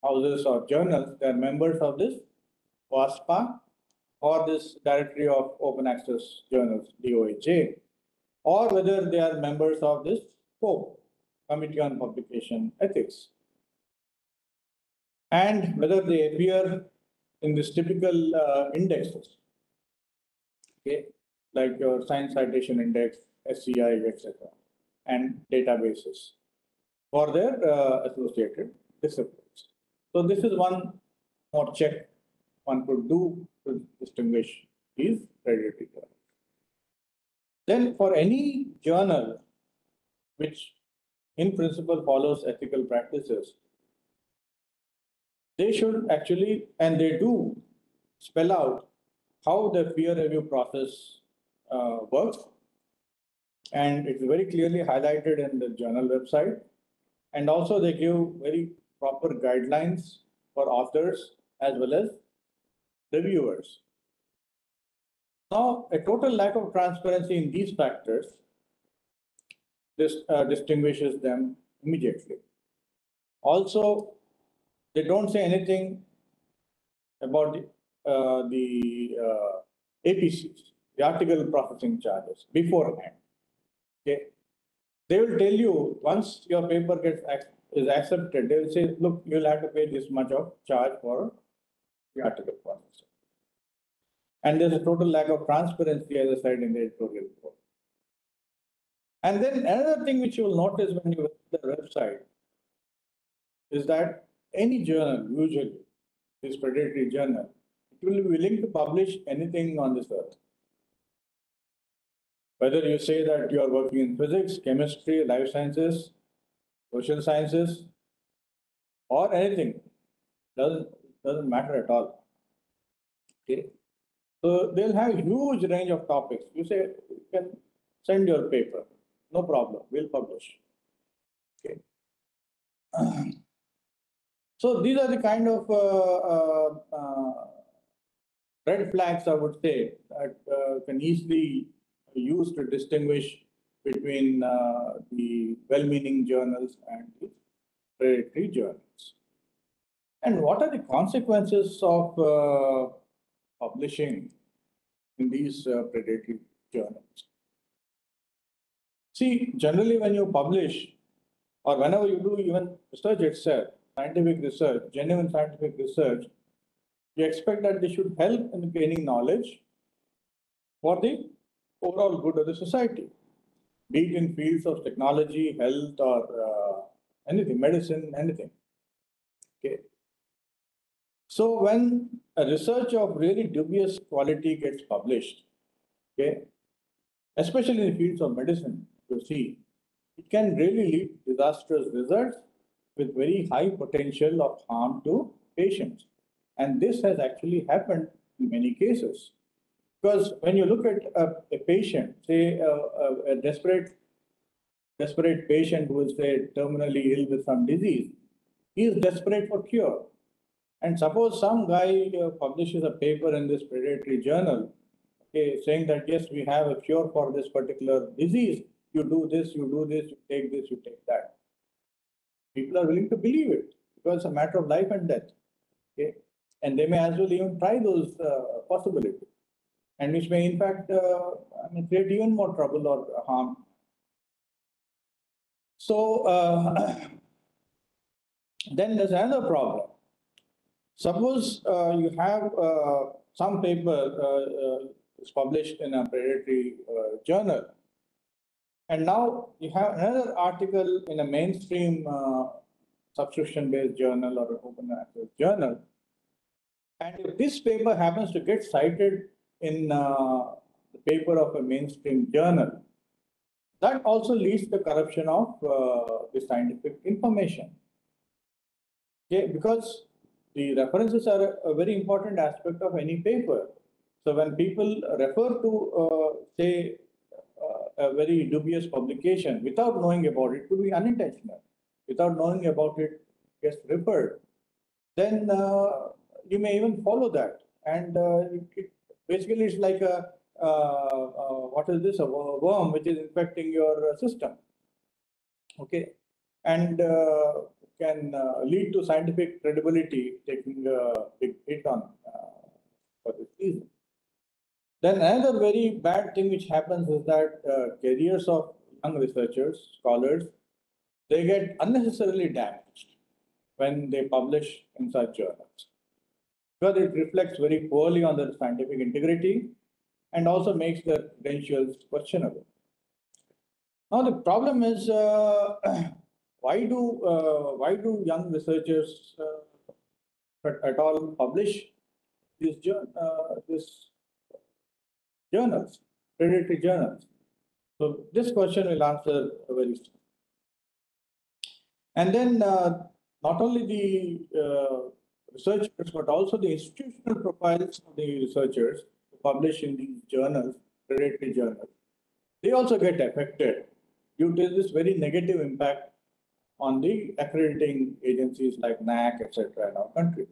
houses or journals, they are members of this OASPA or this directory of open access journals, DOAJ, or whether they are members of this COPE, Committee on Publication Ethics. And whether they appear in this typical uh, indexes. Okay, like your Science Citation Index, SCI, etc., and databases for their uh, associated disciplines. So this is one more check one could do to distinguish these predatory journals. Then for any journal which in principle follows ethical practices, they should actually, and they do, spell out how the peer review process uh, works. And it's very clearly highlighted in the journal website. And also they give very proper guidelines for authors as well as reviewers. Now, a total lack of transparency in these factors this uh, distinguishes them immediately. Also, they don't say anything about the, uh, the uh, APCs, the article processing charges beforehand. Okay, they will tell you once your paper gets is accepted, they will say, look, you'll have to pay this much of charge for the article processing. And there's a total lack of transparency, as I said in the editorial report. And then another thing which you will notice when you visit the website is that any journal, usually this predatory journal, it will be willing to publish anything on this earth. Whether you say that you are working in physics, chemistry, life sciences, social sciences, or anything, doesn't, doesn't matter at all. Okay, so they'll have huge range of topics. You say, you can send your paper, no problem, we'll publish. Okay. So these are the kind of uh, uh, uh, red flags, I would say, that uh, can easily used to distinguish between uh, the well-meaning journals and the predatory journals. And what are the consequences of uh, publishing in these predatory journals? See, generally when you publish, or whenever you do even research itself, scientific research, genuine scientific research, you expect that they should help in gaining knowledge for the overall good of the society, be it in fields of technology, health, or uh, anything, medicine, anything. Okay. So when a research of really dubious quality gets published, okay, especially in the fields of medicine, see, it can really lead to disastrous results with very high potential of harm to patients. And this has actually happened in many cases. Because when you look at a, a patient, say a, a, a, desperate, desperate patient who is say terminally ill with some disease, he is desperate for cure. And suppose some guy uh, publishes a paper in this predatory journal, okay, saying that yes, we have a cure for this particular disease. You do this, you do this, you take this, you take that. People are willing to believe it because it's a matter of life and death. Okay, and they may as well even try those uh, possibilities and which may in fact uh, I mean, create even more trouble or harm. So uh, then there's another problem. Suppose uh, you have uh, some paper uh, is published in a predatory journal, and now you have another article in a mainstream subscription-based journal or open access journal, and if this paper happens to get cited in uh, the paper of a mainstream journal, that also leads to corruption of uh, the scientific information. Okay, because the references are a, very important aspect of any paper. So when people refer to, uh, say, uh, a very dubious publication without knowing about it, could be unintentional, without knowing about it, gets referred, then uh, you may even follow that. And uh, it, it Basically, it's like a, uh, uh, what is this, a worm which is infecting your system. Okay. And uh, can lead to scientific credibility taking a big hit on for this reason. Then another very bad thing which happens is that uh, careers of young researchers, scholars, they get unnecessarily damaged when they publish in such journals because it reflects very poorly on their scientific integrity and also makes their credentials questionable. Now the problem is uh, why do uh, why do young researchers uh, at, at, all publish these uh, this journals, predatory journals? So this question will answer very soon. And then uh, not only the uh, researchers, but also the institutional profiles of the researchers published in these journals, predatory journals, they also get affected due to this very negative impact on the accrediting agencies like NAAC, etc. in our country.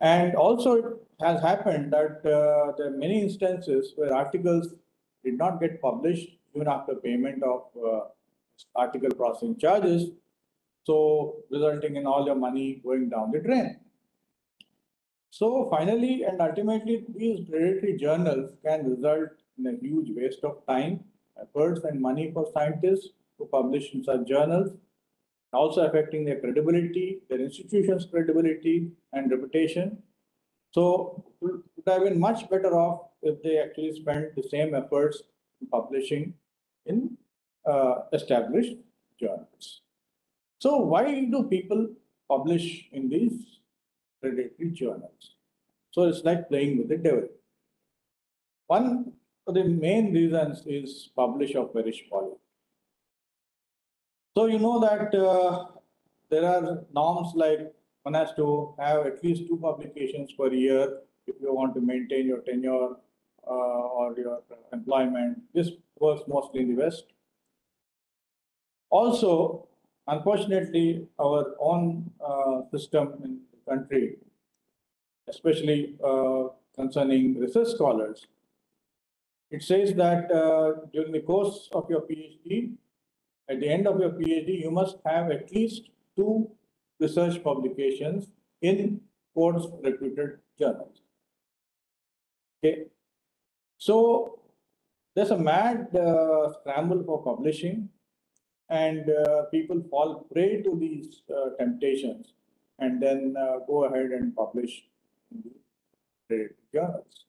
And also it has happened that uh, there are many instances where articles did not get published even after payment of uh, article processing charges so resulting in all your money going down the drain. So finally and ultimately, these predatory journals can result in a huge waste of time, efforts, and money for scientists who publish in such journals, also affecting their credibility, their institution's credibility and reputation. So it would have been much better off if they actually spent the same efforts in publishing in uh, established journals. So why do people publish in these predatory journals? So it's like playing with the devil. One of the main reasons is publish or perish policy. So you know that uh, there are norms like one has to have at least two publications per year if you want to maintain your tenure uh, or your employment. This works mostly in the West. Also, Unfortunately, our own uh, system in the country, especially uh, concerning research scholars, it says that uh, during the course of your PhD, at the end of your PhD, you must have at least two research publications in course reputed journals. Okay. So there's a mad uh, scramble for publishing and uh, people fall prey to these uh, temptations and then uh, go ahead and publish in journals.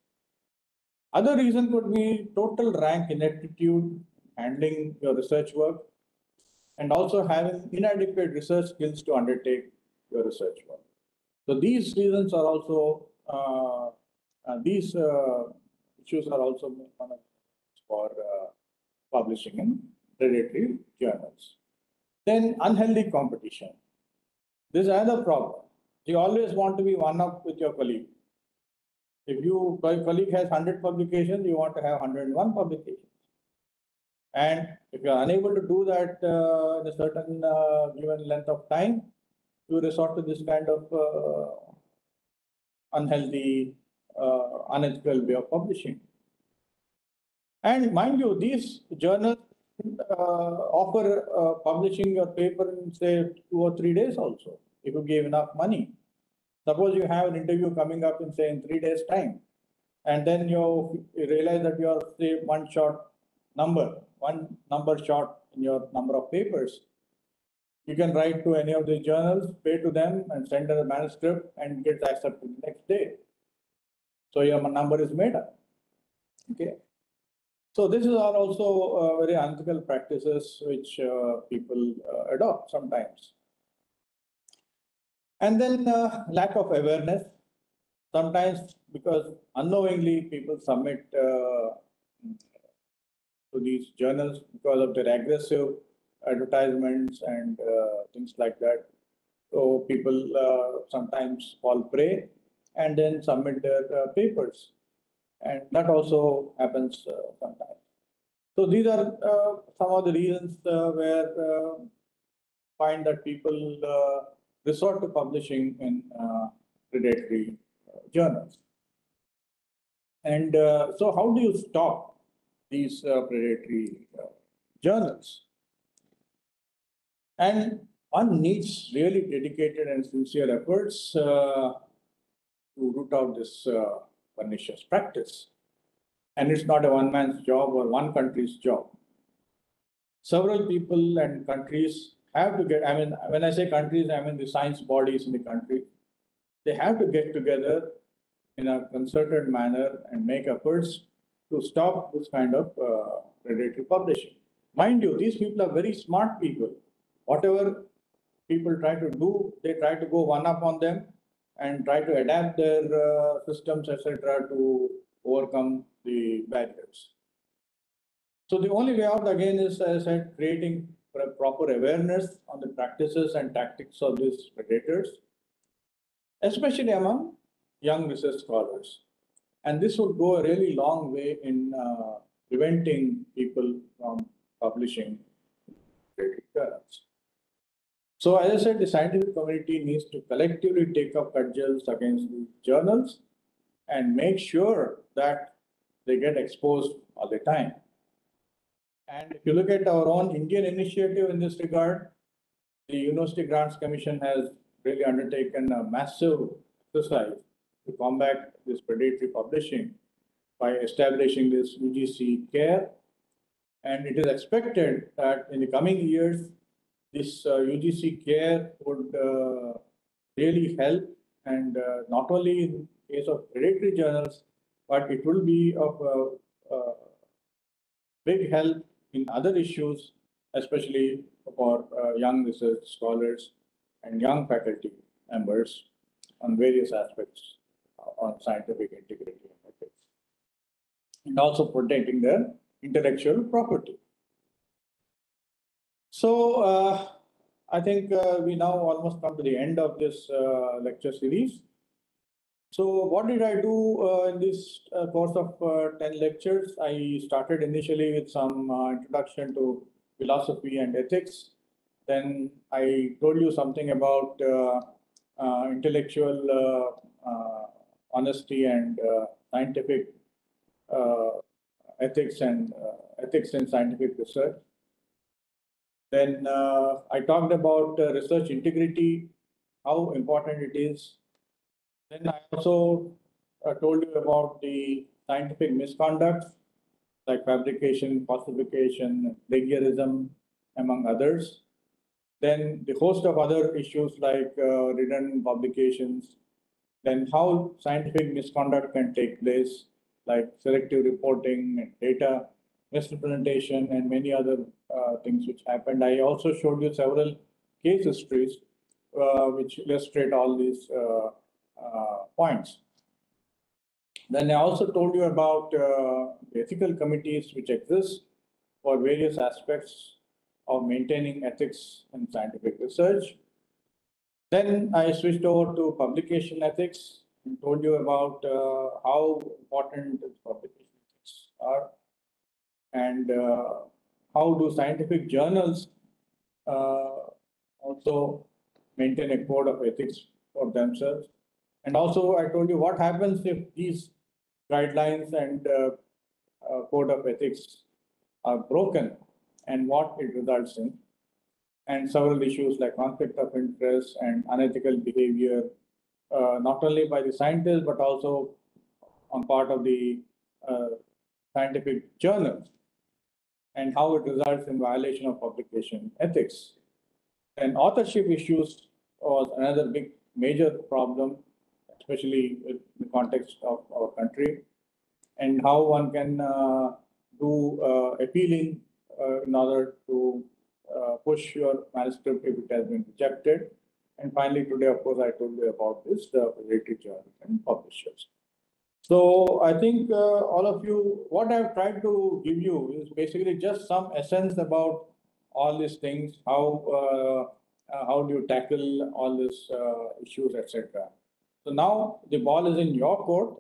Other reason could be total rank ineptitude, handling your research work, and also having inadequate research skills to undertake your research work. So these reasons are also, uh, uh, these uh, issues are also one of for uh, publishing in predatory journals. Then unhealthy competition. This is another problem. You always want to be one up with your colleague. If you colleague has 100 publications, you want to have 101 publications. And if you are unable to do that uh, in a certain uh, given length of time, you resort to this kind of uh, unhealthy, uh, unethical way of publishing. And mind you, these journals uh, offer uh, publishing your paper in say two or three days also, if you give enough money. Suppose you have an interview coming up in say in three days time, and then you realize that you are say one short number, one number short in your number of papers. You can write to any of the journals, pay to them and send a manuscript and get accepted the next day. So your number is made up. Okay. So this is also uh, very unethical practices which uh, people uh, adopt sometimes. And then uh, lack of awareness. Sometimes because unknowingly people submit uh, to these journals because of their aggressive advertisements and uh, things like that. So people sometimes fall prey and then submit their papers and that also happens uh, sometimes. So these are uh, some of the reasons uh, where find that people resort to publishing in predatory journals. And so how do you stop these predatory journals? And one needs really dedicated and sincere efforts uh, to root out this uh, pernicious practice. And it's not a one man's job or one country's job. Several people and countries have to get, I mean, when I say countries, I mean the science bodies in the country, they have to get together in a concerted manner and make efforts to stop this kind of uh, predatory publishing. Mind you, these people are very smart people. Whatever people try to do, they try to go one up on them and try to adapt their uh, systems, etc., to overcome the barriers. So the only way out again is, as I said, creating proper awareness on the practices and tactics of these predators, especially among young research scholars. And this would go a really long way in uh, preventing people from publishing journals. So as I said, the scientific community needs to collectively take up cudgels against the journals and make sure that they get exposed all the time. And if you look at our own Indian initiative in this regard, the University Grants Commission has really undertaken a massive exercise to combat this predatory publishing by establishing this UGC CARE. And it is expected that in the coming years, this UGC uh, care would uh, really help and uh, not only in case of predatory journals, but it will be of big help in other issues, especially for young research scholars and young faculty members on various aspects on scientific integrity and ethics, and also protecting their intellectual property. So uh, I think uh, we now almost come to the end of this uh, lecture series. So what did I do uh, in this uh, course of uh, 10 lectures? I started initially with some introduction to philosophy and ethics. Then I told you something about intellectual honesty and scientific ethics and ethics in scientific research. Then uh, I talked about uh, research integrity, how important it is. Then I also uh, told you about the scientific misconduct like fabrication, falsification, plagiarism, among others. Then the host of other issues like uh, redundant publications, then how scientific misconduct can take place, like selective reporting and data misrepresentation and many other uh, things which happened. I also showed you several case histories uh, which illustrate all these uh, uh, points. Then I also told you about uh, ethical committees which exist for various aspects of maintaining ethics in scientific research. Then I switched over to publication ethics and told you about uh, how important publication ethics are and uh, how do scientific journals uh, also maintain a code of ethics for themselves. And also I told you what happens if these guidelines and uh, uh, code of ethics are broken and what it results in. And several issues like conflict of interest and unethical behavior, uh, not only by the scientists, but also on part of the uh, scientific journals and how it results in violation of publication ethics. And authorship issues was another big major problem, especially in the context of our country, and how one can uh, do uh, appealing uh, in order to push your manuscript if it has been rejected. And finally, today, of course, I told you about this, the related journals and publishers. So I think uh, all of you, what I've tried to give you is basically just some essence about all these things, how uh, uh, how do you tackle all these uh, issues, etc. So now the ball is in your court.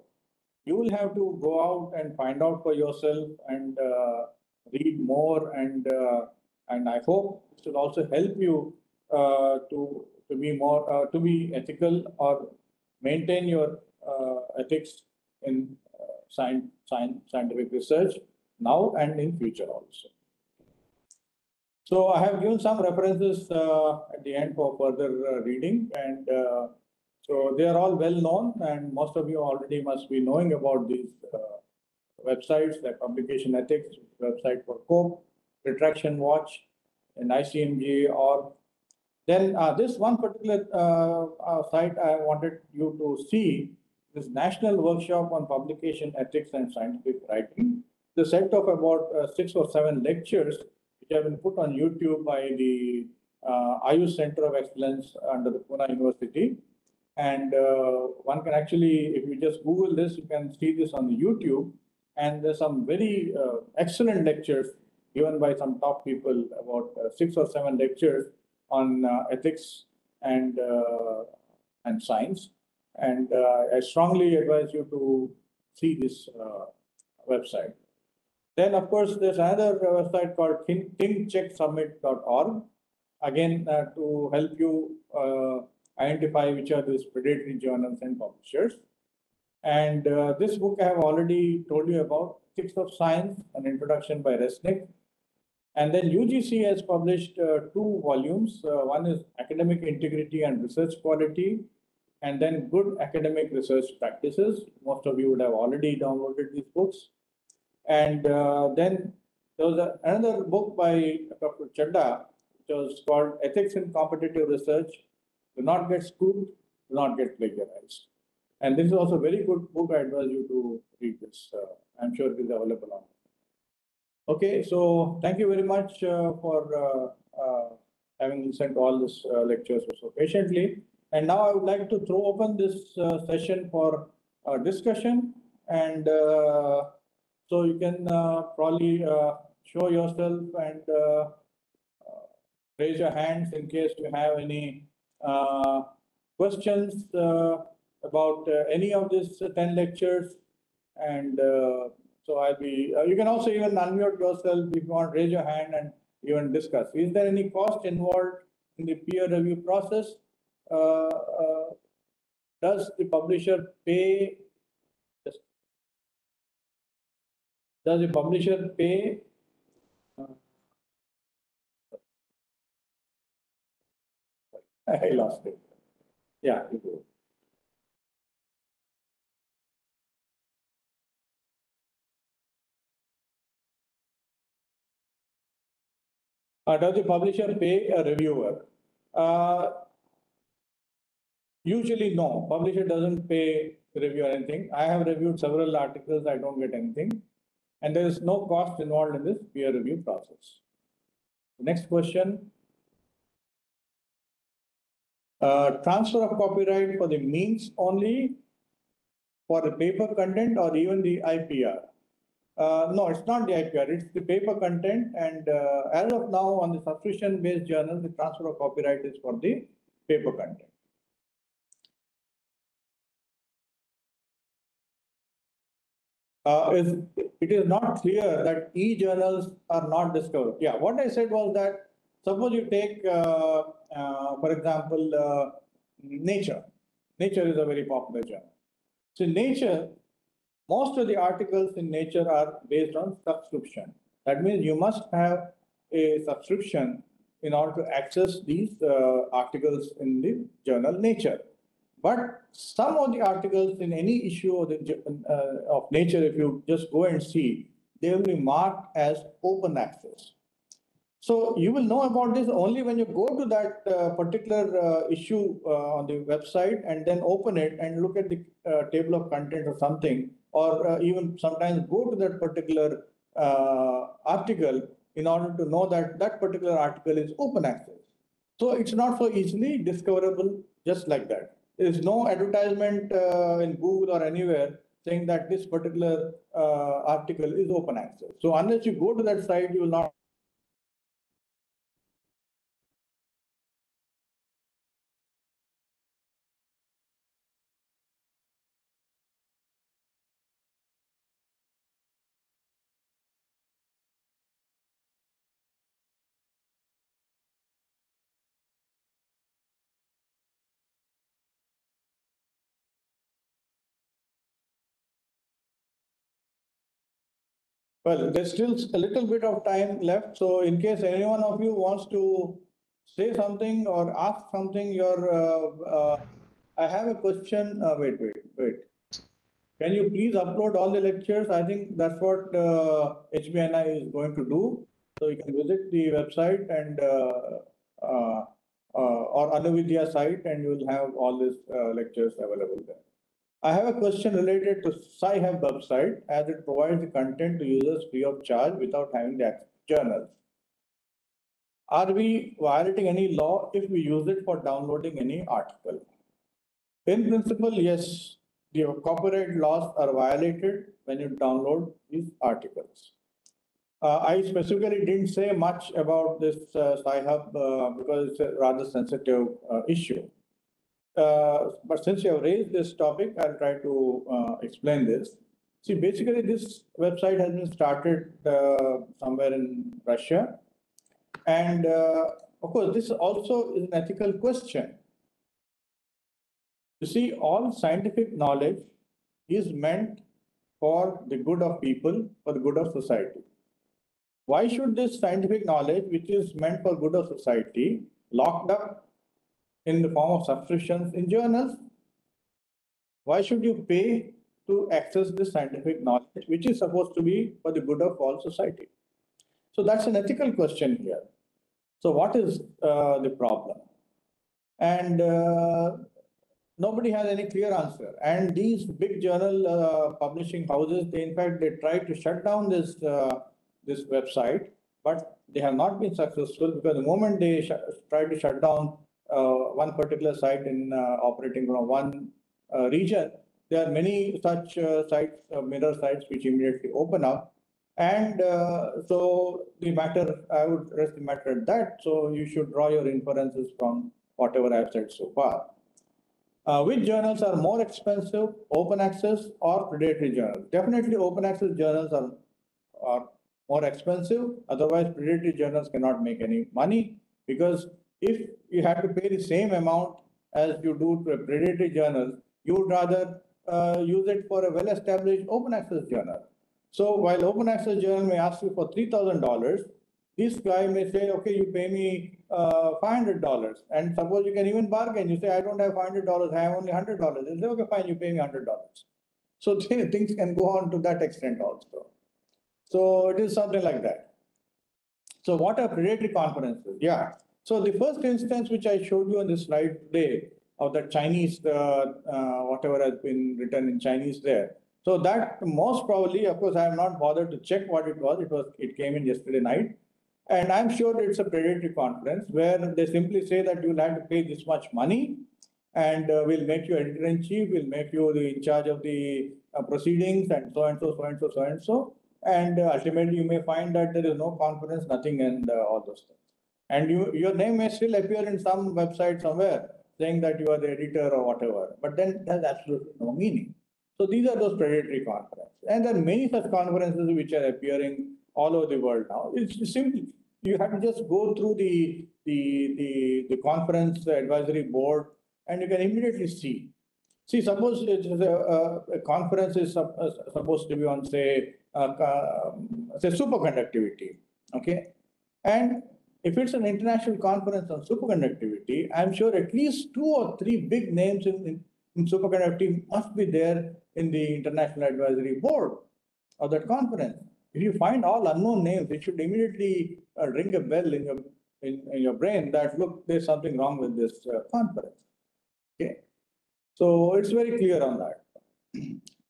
You will have to go out and find out for yourself and uh, read more and uh, and I hope it will also help you uh, to to be more uh, to be ethical or maintain your uh, ethics in uh, science, science, scientific research now and in future also. So I have given some references uh, at the end for further reading and so they are all well known and most of you already must be knowing about these websites like Publication Ethics, website for COPE, Retraction Watch, and ICMG or then uh, this one particular uh, uh, site I wanted you to see this National Workshop on Publication Ethics and Scientific Writing. The set of about uh, six or seven lectures which have been put on YouTube by the uh, Ayush Center of Excellence under the Pune University. And uh, one can actually, if you just Google this, you can see this on the YouTube. And there's some very uh, excellent lectures given by some top people, about uh, six or seven lectures on uh, ethics and uh, and science. And I strongly advise you to see this website. Then, of course, there's another website called think, thinkchecksubmit.org. Again, uh, to help you uh, identify which are these predatory journals and publishers. And uh, this book I have already told you about, Ethics of Science, an introduction by Resnik. And then UGC has published uh, two volumes. Uh, one is Academic Integrity and Research Quality, and then Good Academic Research Practices. Most of you would have already downloaded these books. And uh, then there was a, another book by Dr. Chaddah, which was called Ethics in Competitive Research. Do not get scooped, do not get plagiarized. And this is also a very good book. I advise you to read this. Uh, I'm sure it is available on. Okay, so thank you very much uh, for uh, uh, having listened to all these uh, lectures so patiently. And now I would like to throw open this uh, session for discussion. And so you can probably show yourself and raise your hands in case you have any questions about any of these uh, 10 lectures. And so I'll be, uh, you can also even unmute yourself if you want, raise your hand and even discuss. Is there any cost involved in the peer review process? Uh, uh, Does the publisher pay? Does the publisher pay? uh, I lost it. Yeah, you. Does the publisher pay a reviewer? Uh, Usually, no, publisher doesn't pay reviewer anything. I have reviewed several articles, I don't get anything. And there is no cost involved in this peer review process. Next question. Uh, transfer of copyright for the means only for the paper content or even the IPR? Uh, no, it's not the IPR, it's the paper content. And uh, as of now, on the subscription-based journal, the transfer of copyright is for the paper content. Uh, it is not clear that e-journals are not discovered. Yeah, what I said was that suppose you take, uh, uh, for example, uh, Nature. Nature is a very popular journal. So Nature, most of the articles in Nature are based on subscription. That means you must have a subscription in order to access these uh, articles in the journal Nature. But some of the articles in any issue of, the, uh, of Nature, if you just go and see, they will be marked as open access. So you will know about this only when you go to that uh, particular uh, issue uh, on the website and then open it and look at the uh, table of contents or something, or uh, even sometimes go to that particular uh, article in order to know that that particular article is open access. So it's not so easily discoverable just like that. There is no advertisement in Google or anywhere saying that this particular article is open access. So unless you go to that site, you will not Well, there's still a little bit of time left. So in case any one of you wants to say something or ask something, your, uh, uh, I have a question. Uh, wait, wait, wait. Can you please upload all the lectures? I think that's what uh, HBNI is going to do. So you can visit the website and uh, uh, uh, or Anuvidya site and you will have all these lectures available there. I have a question related to Sci-Hub website as it provides the content to users free of charge without having the journals. Are we violating any law if we use it for downloading any article? In principle, yes, the copyright laws are violated when you download these articles. Uh, I specifically didn't say much about this uh, Sci-Hub uh, because it's a rather sensitive uh, issue. Uh, but since you have raised this topic, I'll try to uh, explain this. See, basically, this website has been started uh, somewhere in Russia. And uh, of course, this also is an ethical question. You see, all scientific knowledge is meant for the good of people, for the good of society. Why should this scientific knowledge, which is meant for good of society, locked up in the form of subscriptions in journals. Why should you pay to access this scientific knowledge, which is supposed to be for the good of all society? So that's an ethical question here. So what is uh, the problem? And uh, nobody has any clear answer. And these big journal uh, publishing houses, they in fact, they tried to shut down this, uh, this website, but they have not been successful because the moment they try to shut down one particular site in uh, operating from one uh, region, there are many such sites, mirror sites, which immediately open up. And so the matter, I would rest the matter at that. So you should draw your inferences from whatever I've said so far. Uh, which journals are more expensive, open access or predatory journals? Definitely open access journals are, are more expensive. Otherwise, predatory journals cannot make any money because if you have to pay the same amount as you do to a predatory journal, you would rather uh, use it for a well-established open access journal. So while open access journal may ask you for $3,000, this guy may say, okay, you pay me uh, $500. And suppose you can even bargain. You say, I don't have $500, I have only $100. They say, okay, fine, you pay me $100. So things can go on to that extent also. So it is something like that. So what are predatory conferences? Yeah. So the first instance which I showed you on this slide today of the Chinese, uh, uh, whatever has been written in Chinese there. So that most probably, of course, I have not bothered to check what it was. It was, it came in yesterday night. And I'm sure it's a predatory conference where they simply say that you'll have to pay this much money and uh, we'll make you editor in chief, we'll make you the in charge of the uh, proceedings and so and so, so and so, so and so. And uh, ultimately, you may find that there is no conference, nothing, and uh, all those things. And you, your name may still appear in some website somewhere saying that you are the editor or whatever, but then it has absolutely no meaning. So these are those predatory conferences. And there are many such conferences which are appearing all over the world now. It's simply, you have to just go through the, the, the, the conference advisory board and you can immediately see. See, suppose a, a, conference is uh, supposed to be on, say, uh, say superconductivity, okay? And if it's an international conference on superconductivity, I'm sure at least two or three big names in, in, in superconductivity must be there in the International Advisory Board of that conference. If you find all unknown names, it should immediately uh, ring a bell in your in, in, your brain that look, there's something wrong with this uh, conference. Okay, so it's very clear on that.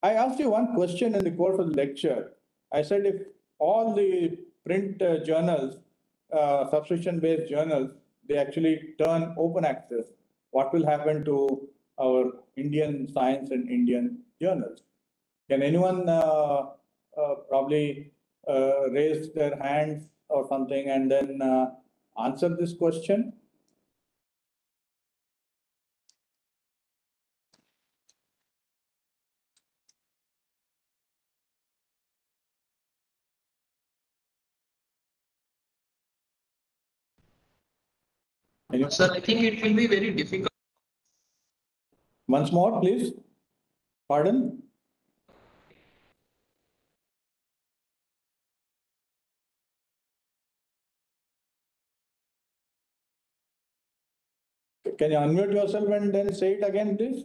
I asked you one question in the course of the lecture. I said if all the print uh, journals, uh, subscription-based journals, they actually turn open access, what will happen to our Indian science and Indian journals? Can anyone uh, uh probably uh, raise their hands or something and then uh, answer this question? Sir, I think it will be very difficult. Once more, please. Pardon? Can you unmute yourself and then say it again, please?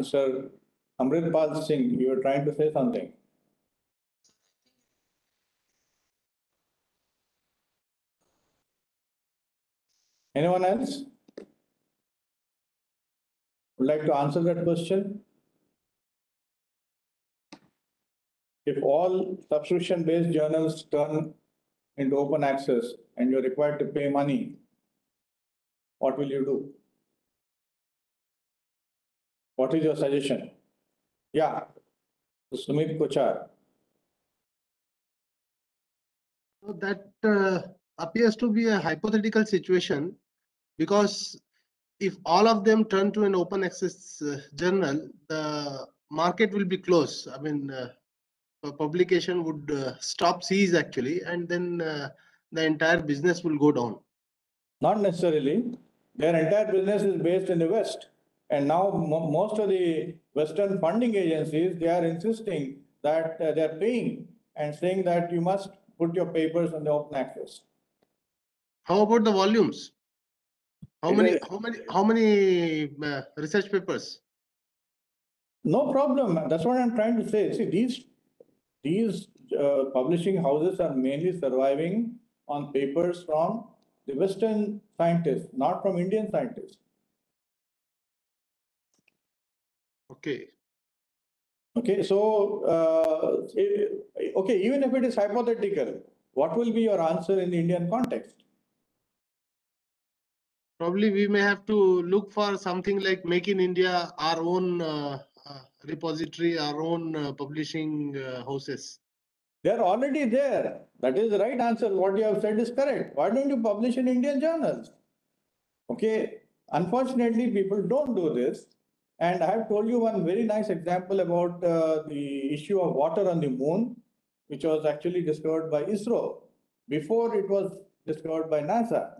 Mr. Amritpal Singh, you were trying to say something. Anyone else? Would like to answer that question? If all subscription-based journals turn into open access and you're required to pay money, what will you do? What is your suggestion? Yeah, Sumit Kochar. That uh, appears to be a hypothetical situation because if all of them turn to an open access uh, journal, the market will be closed. I mean, uh, publication would uh, stop cease actually, and then uh, the entire business will go down. Not necessarily. Their entire business is based in the West. And now mo most of the Western funding agencies, they are insisting that uh, they're paying and saying that you must put your papers on the open access. How about the volumes? How many, how many, how many uh, research papers? No problem. That's what I'm trying to say. See, these, these uh, publishing houses are mainly surviving on papers from the Western scientists, not from Indian scientists. Okay. Okay, so, uh, okay, even if it is hypothetical, what will be your answer in the Indian context? Probably we may have to look for something like make in India our own uh, uh, repository, our own uh, publishing uh, houses. They're already there. That is the right answer. What you have said is correct. Why don't you publish in Indian journals? Okay, unfortunately, people don't do this. And I have told you one very nice example about uh, the issue of water on the moon, which was actually discovered by ISRO before it was discovered by NASA.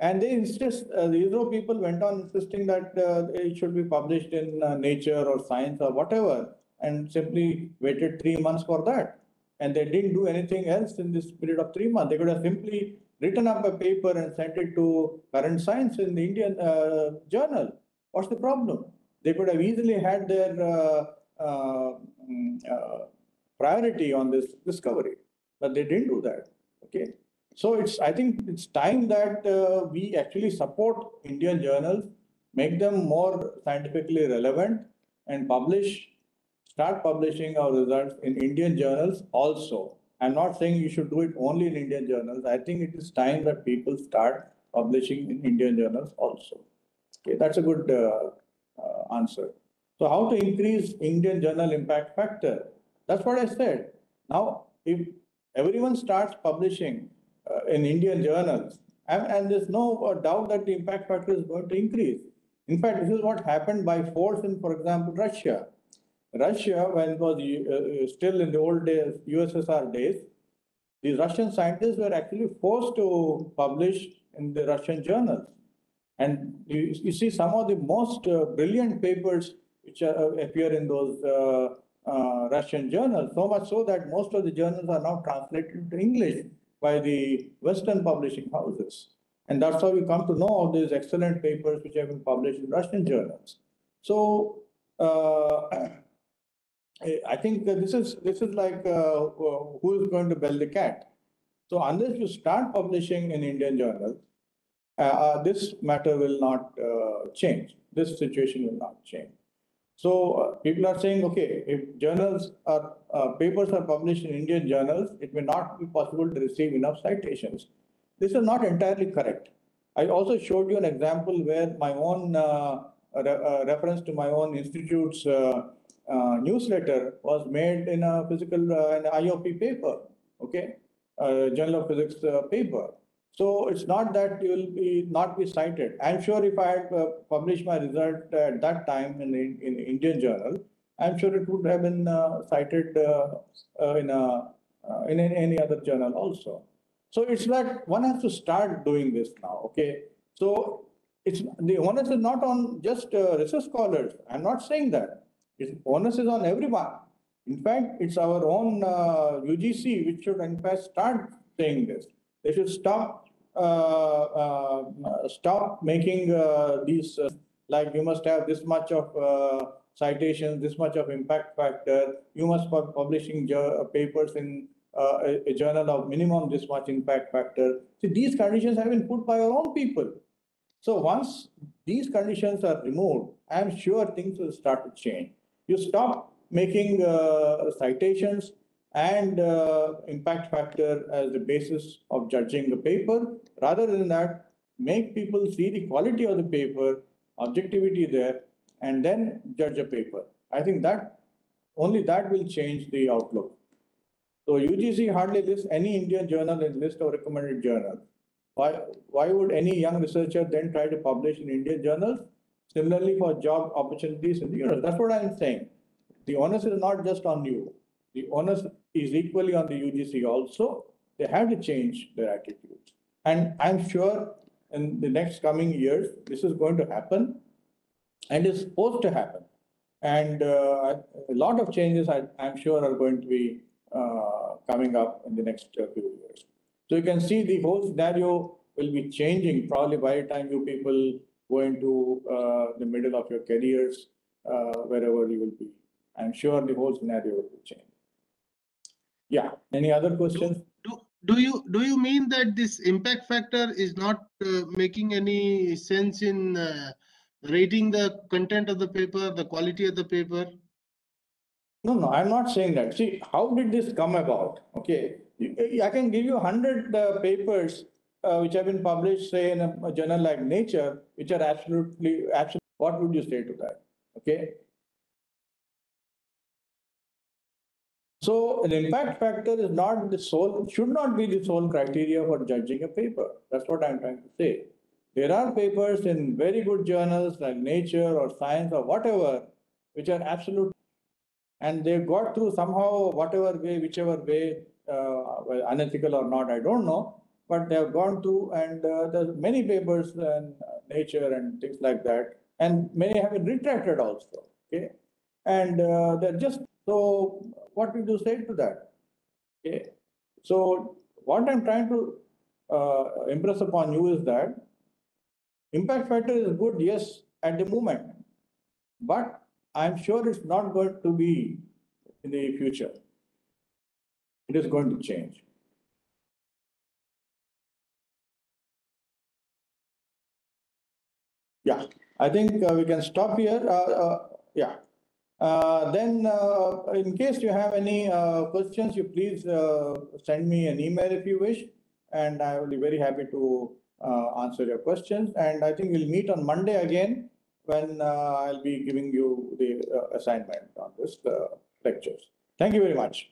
And they insist, uh, the ISRO people went on insisting that uh, it should be published in uh, Nature or Science or whatever, and simply waited three months for that. And they didn't do anything else in this period of three months. They could have simply written up a paper and sent it to current science in the Indian uh, journal. What's the problem? They could have easily had their uh, uh, mm, uh, priority on this discovery, but they didn't do that. Okay. So it's, I think it's time that uh, we actually support Indian journals, make them more scientifically relevant and publish, start publishing our results in Indian journals also. I'm not saying you should do it only in Indian journals. I think it is time that people start publishing in Indian journals also. Okay, that's a good uh, uh, answer. So how to increase Indian journal impact factor? That's what I said. Now, if everyone starts publishing uh, in Indian journals, and, and there's no uh, doubt that the impact factor is going to increase. In fact, this is what happened by force in, for example, Russia. Russia, when it was uh, uh, still in the old days, USSR days, the Russian scientists were actually forced to publish in the Russian journals. And you, you see some of the most uh, brilliant papers which uh, appear in those uh, Russian journals, so much so that most of the journals are now translated into English by the Western publishing houses. And that's how we come to know all these excellent papers which have been published in Russian journals. So uh, I think this is this is like uh, who is going to bell the cat. So unless you start publishing in Indian journals, uh, uh, this matter will not uh, change. This situation will not change. So uh, people are saying, okay, if journals are uh, papers are published in Indian journals, it may not be possible to receive enough citations. This is not entirely correct. I also showed you an example where my own re reference to my own institute's uh, newsletter was made in a physical, uh, an IOP paper, okay, uh, Journal of Physics uh, paper. So it's not that you will be not be cited. I'm sure if I had uh, published my result at that time in in, in Indian journal, I'm sure it would have been uh, cited in a in any other journal also. So it's like one has to start doing this now. Okay, so it's the onus is not on just research scholars. I'm not saying that it's, onus is on everyone. In fact, it's our own uh, UGC which should in fact start saying this. They should stop uh, uh, stop making uh, these uh, like you must have this much of uh, citations, this much of impact factor. You must be publishing papers in a, a journal of minimum this much impact factor. See, these conditions have been put by our own people. So once these conditions are removed, I am sure things will start to change you stop making uh, citations and uh, impact factor as the basis of judging the paper. Rather than that, make people see the quality of the paper, objectivity there, and then judge a paper. I think that only that will change the outlook. So UGC hardly lists any Indian journal in list of recommended journals. Why, why would any young researcher then try to publish in Indian journals? Similarly, for job opportunities in the universe. That's what I'm saying. The onus is not just on you. The onus is equally on the UGC also. They have to change their attitudes. And I'm sure in the next coming years, this is going to happen and is supposed to happen. And uh, a lot of changes, I, am sure, are going to be uh, coming up in the next uh, few years. So you can see the whole scenario will be changing probably by the time you people go into uh, the middle of your careers, uh, wherever you will be. I'm sure the whole scenario will change. Yeah, any other questions? Do, do you do you mean that this impact factor is not uh, making any sense in uh, rating the content of the paper, the quality of the paper? No, no, I'm not saying that. See, how did this come about? Okay, I can give you 100 uh, papers uh, which have been published, say, in a, a, journal like Nature, which are absolutely, absolutely, what would you say to that? Okay. So an impact factor is not the sole, should not be the sole criteria for judging a paper. That's what I'm trying to say. There are papers in very good journals like Nature or Science or whatever, which are absolute, and they got through somehow, whatever way, whichever way, uh, well, unethical or not, I don't know but they have gone through and uh, there's many papers in Nature and things like that, and many have been retracted also. Okay, and uh, they're just so. What did you say to that? Okay, so what I'm trying to uh, impress upon you is that impact factor is good, yes, at the moment. But I'm sure it's not going to be in the future. It is going to change. Yeah, I think uh, we can stop here. Uh, uh, yeah. Uh, then, uh, in case you have any uh, questions, you please send me an email if you wish, and I will be very happy to answer your questions. And I think we'll meet on Monday again when I'll be giving you the assignment on this lectures. Thank you very much.